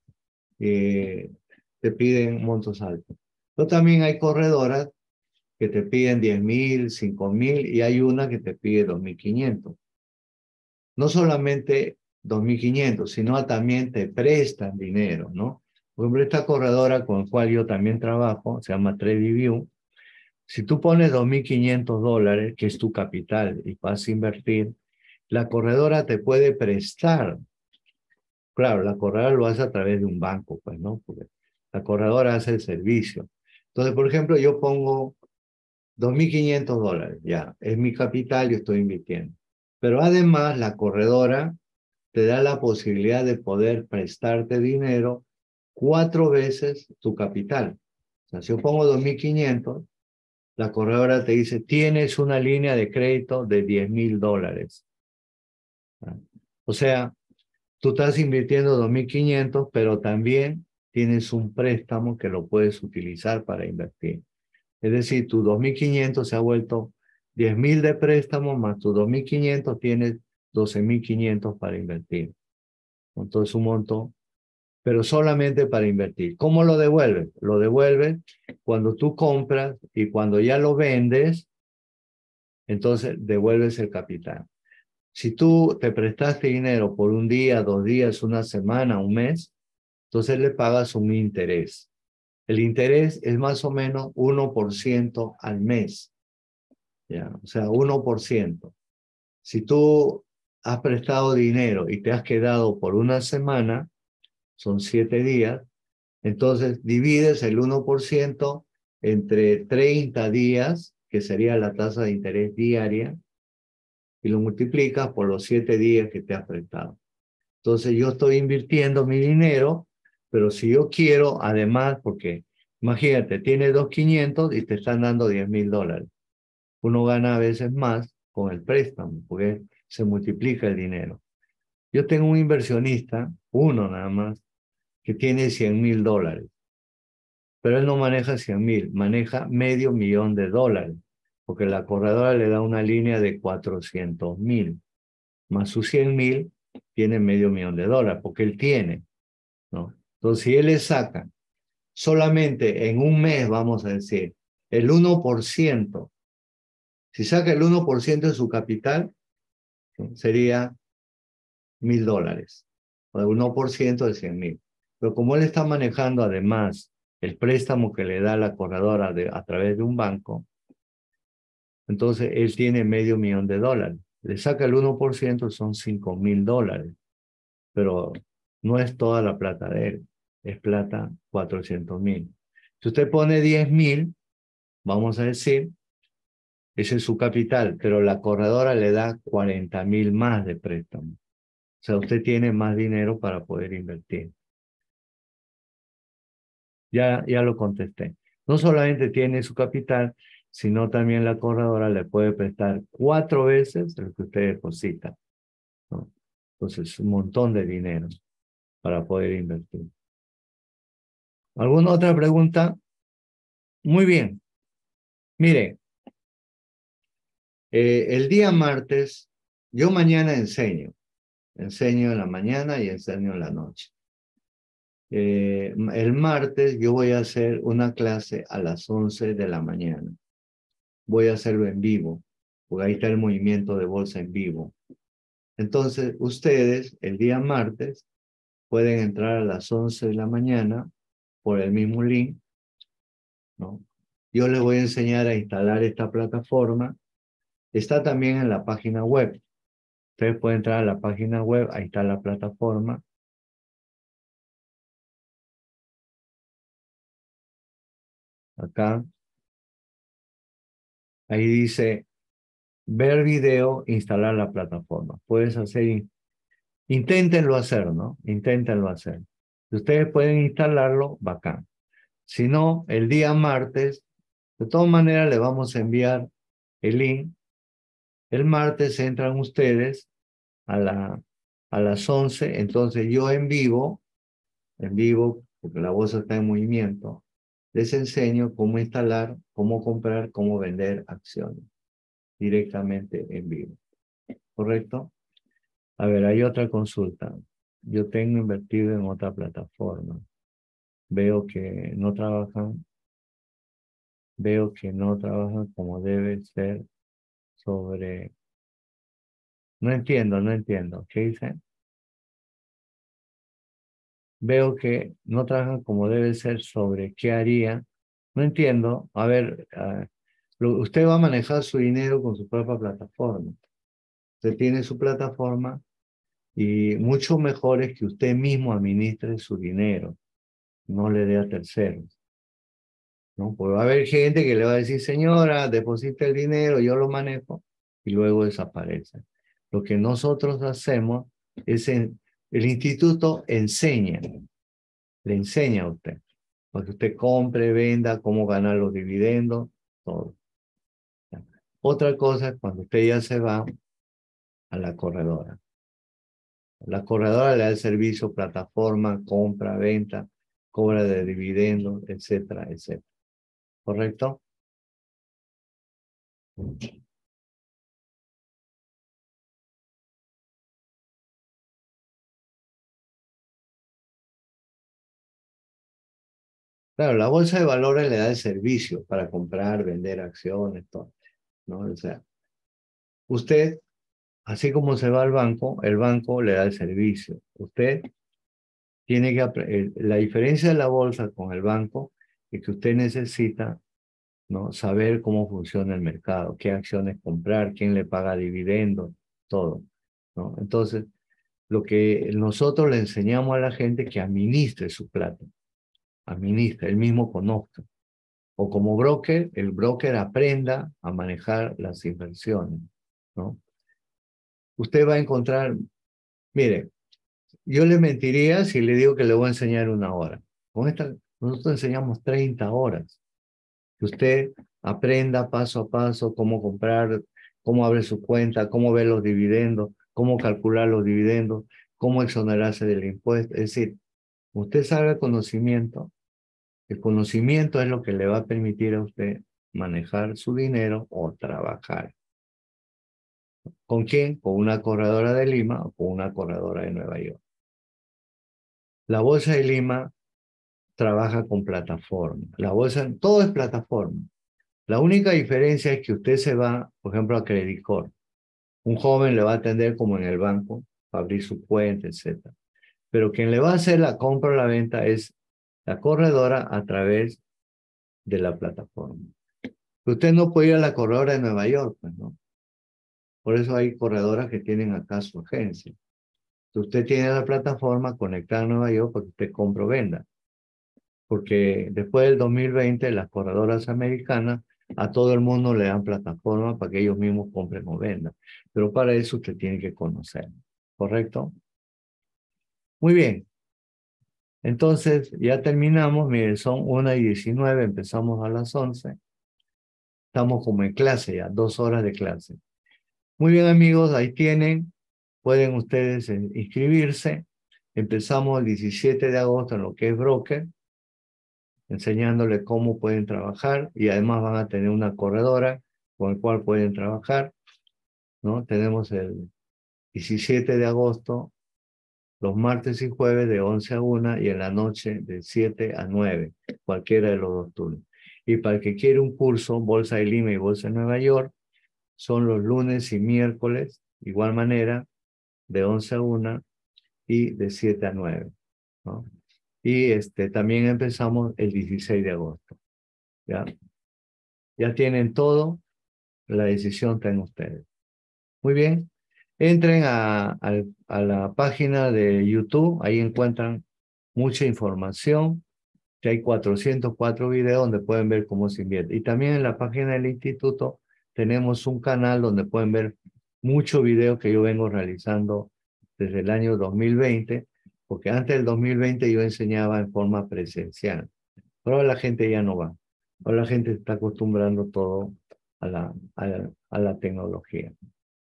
Eh, te piden montos altos. Pero también hay corredoras que te piden 10 mil, 5 mil y hay una que te pide 2.500. No solamente 2.500, sino también te prestan dinero, ¿no? Por ejemplo, esta corredora con la cual yo también trabajo, se llama TradingView, si tú pones 2.500 dólares, que es tu capital, y vas a invertir, la corredora te puede prestar. Claro, la corredora lo hace a través de un banco, pues, ¿no? Porque la corredora hace el servicio. Entonces, por ejemplo, yo pongo 2.500 dólares, ya, es mi capital, yo estoy invirtiendo. Pero además, la corredora te da la posibilidad de poder prestarte dinero cuatro veces tu capital. O sea, si yo pongo 2.500, la corredora te dice, tienes una línea de crédito de 10.000 dólares. O sea, tú estás invirtiendo 2.500, pero también tienes un préstamo que lo puedes utilizar para invertir. Es decir, tu 2.500 se ha vuelto 10.000 de préstamo más tu 2.500 tienes 12.500 para invertir. Entonces un monto, pero solamente para invertir. ¿Cómo lo devuelves? Lo devuelves cuando tú compras y cuando ya lo vendes, entonces devuelves el capital. Si tú te prestaste dinero por un día, dos días, una semana, un mes, entonces le pagas un interés. El interés es más o menos 1% al mes. ¿ya? O sea, 1%. Si tú has prestado dinero y te has quedado por una semana, son siete días, entonces divides el 1% entre 30 días, que sería la tasa de interés diaria, y lo multiplicas por los siete días que te has prestado. Entonces yo estoy invirtiendo mi dinero, pero si yo quiero, además, porque imagínate, tienes 2.500 y te están dando 10 mil dólares. Uno gana a veces más con el préstamo, porque se multiplica el dinero. Yo tengo un inversionista, uno nada más, que tiene 100 mil dólares, pero él no maneja 100 mil, maneja medio millón de dólares, porque la corredora le da una línea de 400 mil, más sus 100 mil tiene medio millón de dólares, porque él tiene, ¿no? Entonces, si él le saca solamente en un mes, vamos a decir, el 1%, si saca el 1% de su capital, sería mil dólares, o el 1% de 100 mil. Pero como él está manejando además el préstamo que le da la corredora de, a través de un banco, entonces él tiene medio millón de dólares. Le saca el 1%, son 5 mil dólares. Pero no es toda la plata de él, es plata 400 mil. Si usted pone 10 mil, vamos a decir, ese es su capital, pero la corredora le da 40 mil más de préstamo. O sea, usted tiene más dinero para poder invertir. Ya, ya lo contesté. No solamente tiene su capital, sino también la corredora le puede prestar cuatro veces lo que usted deposita. Entonces, un montón de dinero para poder invertir. ¿Alguna otra pregunta? Muy bien. Mire, eh, el día martes, yo mañana enseño. Enseño en la mañana y enseño en la noche. Eh, el martes yo voy a hacer una clase a las 11 de la mañana. Voy a hacerlo en vivo, porque ahí está el movimiento de bolsa en vivo. Entonces, ustedes el día martes pueden entrar a las 11 de la mañana por el mismo link, ¿no? Yo les voy a enseñar a instalar esta plataforma. Está también en la página web. Ustedes pueden entrar a la página web, ahí está la plataforma. Acá. Ahí dice ver video, instalar la plataforma. Puedes hacer, inténtenlo hacer, ¿no? Inténtenlo hacer. Si ustedes pueden instalarlo, bacán. Si no, el día martes, de todas maneras, le vamos a enviar el link. El martes entran ustedes a, la, a las 11, entonces yo en vivo, en vivo, porque la voz está en movimiento, les enseño cómo instalar, cómo comprar, cómo vender acciones directamente en vivo. ¿Correcto? A ver, hay otra consulta. Yo tengo invertido en otra plataforma. Veo que no trabajan. Veo que no trabajan como debe ser sobre... No entiendo, no entiendo. ¿Qué dicen? Veo que no trabajan como debe ser sobre qué haría. No entiendo. A ver, ah, usted va a manejar su dinero con su propia plataforma. Usted tiene su plataforma y mucho mejor es que usted mismo administre su dinero, no le dé a terceros. ¿no? Porque va a haber gente que le va a decir, señora, deposite el dinero, yo lo manejo, y luego desaparece. Lo que nosotros hacemos es en, el instituto enseña, le enseña a usted, para que usted compre, venda, cómo ganar los dividendos, todo. Otra cosa es cuando usted ya se va a la corredora. La corredora le da el servicio, plataforma, compra, venta, cobra de dividendos, etcétera, etcétera. ¿Correcto? Claro, la bolsa de valores le da el servicio para comprar, vender acciones, todo. ¿no? O sea, usted, así como se va al banco, el banco le da el servicio. Usted tiene que, la diferencia de la bolsa con el banco es que usted necesita ¿no? saber cómo funciona el mercado, qué acciones comprar, quién le paga dividendos, todo. ¿no? Entonces, lo que nosotros le enseñamos a la gente que administre su plata administra, él mismo conozca. O como broker, el broker aprenda a manejar las inversiones, ¿no? Usted va a encontrar, mire, yo le mentiría si le digo que le voy a enseñar una hora. Con esta, nosotros enseñamos 30 horas. Que usted aprenda paso a paso cómo comprar, cómo abre su cuenta, cómo ver los dividendos, cómo calcular los dividendos, cómo exonerarse del impuesto. Es decir, usted sabe conocimiento, el conocimiento es lo que le va a permitir a usted manejar su dinero o trabajar. ¿Con quién? Con una corredora de Lima o con una corredora de Nueva York. La bolsa de Lima trabaja con plataforma. La bolsa, todo es plataforma. La única diferencia es que usted se va, por ejemplo, a Credit Corp. Un joven le va a atender como en el banco, para abrir su cuenta, etc. Pero quien le va a hacer la compra o la venta es la corredora a través de la plataforma. Usted no puede ir a la corredora de Nueva York, pues, ¿no? Por eso hay corredoras que tienen acá su agencia. Usted tiene la plataforma conectada a Nueva York porque usted compra o venda. Porque después del 2020 las corredoras americanas a todo el mundo le dan plataforma para que ellos mismos compren o vendan. Pero para eso usted tiene que conocer. ¿Correcto? Muy bien. Entonces, ya terminamos, miren, son 1 y 19, empezamos a las 11. Estamos como en clase ya, dos horas de clase. Muy bien amigos, ahí tienen, pueden ustedes eh, inscribirse. Empezamos el 17 de agosto en lo que es broker, enseñándoles cómo pueden trabajar y además van a tener una corredora con el cual pueden trabajar. ¿no? Tenemos el 17 de agosto los martes y jueves de 11 a 1 y en la noche de 7 a 9, cualquiera de los dos turnos. Y para el que quiere un curso, Bolsa de Lima y Bolsa de Nueva York, son los lunes y miércoles, igual manera, de 11 a 1 y de 7 a 9. ¿no? Y este, también empezamos el 16 de agosto. ¿ya? ya tienen todo, la decisión está en ustedes. Muy bien, entren a, a la página de YouTube, ahí encuentran mucha información, hay 404 videos donde pueden ver cómo se invierte. Y también en la página del instituto tenemos un canal donde pueden ver muchos videos que yo vengo realizando desde el año 2020, porque antes del 2020 yo enseñaba en forma presencial, pero la gente ya no va. Ahora la gente está acostumbrando todo a la, a la, tecnología.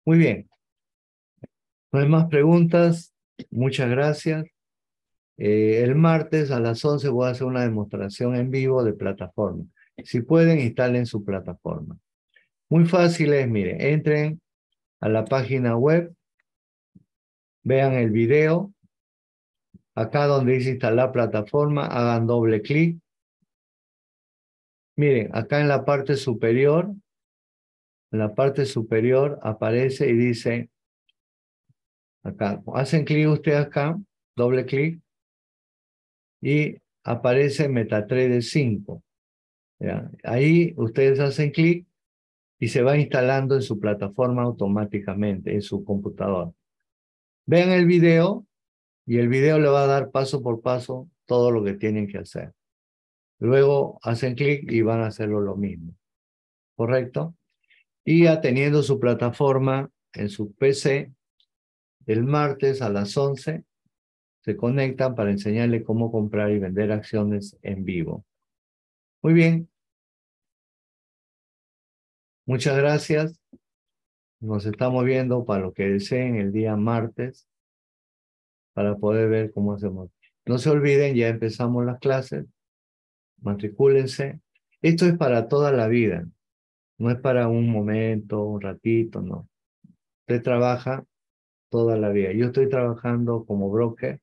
Muy bien. No hay más preguntas. Muchas gracias. Eh, el martes a las 11 voy a hacer una demostración en vivo de plataforma. Si pueden, instalen su plataforma. Muy fácil es, miren, entren a la página web, vean el video, acá donde dice instalar plataforma, hagan doble clic. Miren, acá en la parte superior, en la parte superior aparece y dice, acá, hacen clic ustedes acá, doble clic, y aparece MetaTrader 5. Ahí ustedes hacen clic y se va instalando en su plataforma automáticamente, en su computador. Vean el video y el video le va a dar paso por paso todo lo que tienen que hacer. Luego hacen clic y van a hacerlo lo mismo. ¿Correcto? Y ya teniendo su plataforma en su PC, el martes a las 11 se conectan para enseñarle cómo comprar y vender acciones en vivo. Muy bien, Muchas gracias. Nos estamos viendo para lo que deseen el día martes para poder ver cómo hacemos. No se olviden, ya empezamos las clases. Matricúlense. Esto es para toda la vida. No es para un momento, un ratito, no. Usted trabaja toda la vida. Yo estoy trabajando como broker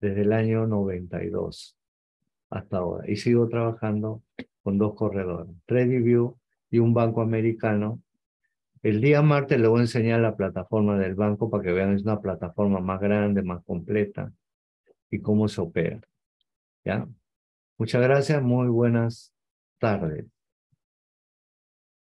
desde el año 92 hasta ahora. Y sigo trabajando con dos corredores, TradingView y un banco americano. El día martes le voy a enseñar la plataforma del banco para que vean, es una plataforma más grande, más completa y cómo se opera. ¿Ya? Muchas gracias, muy buenas tardes.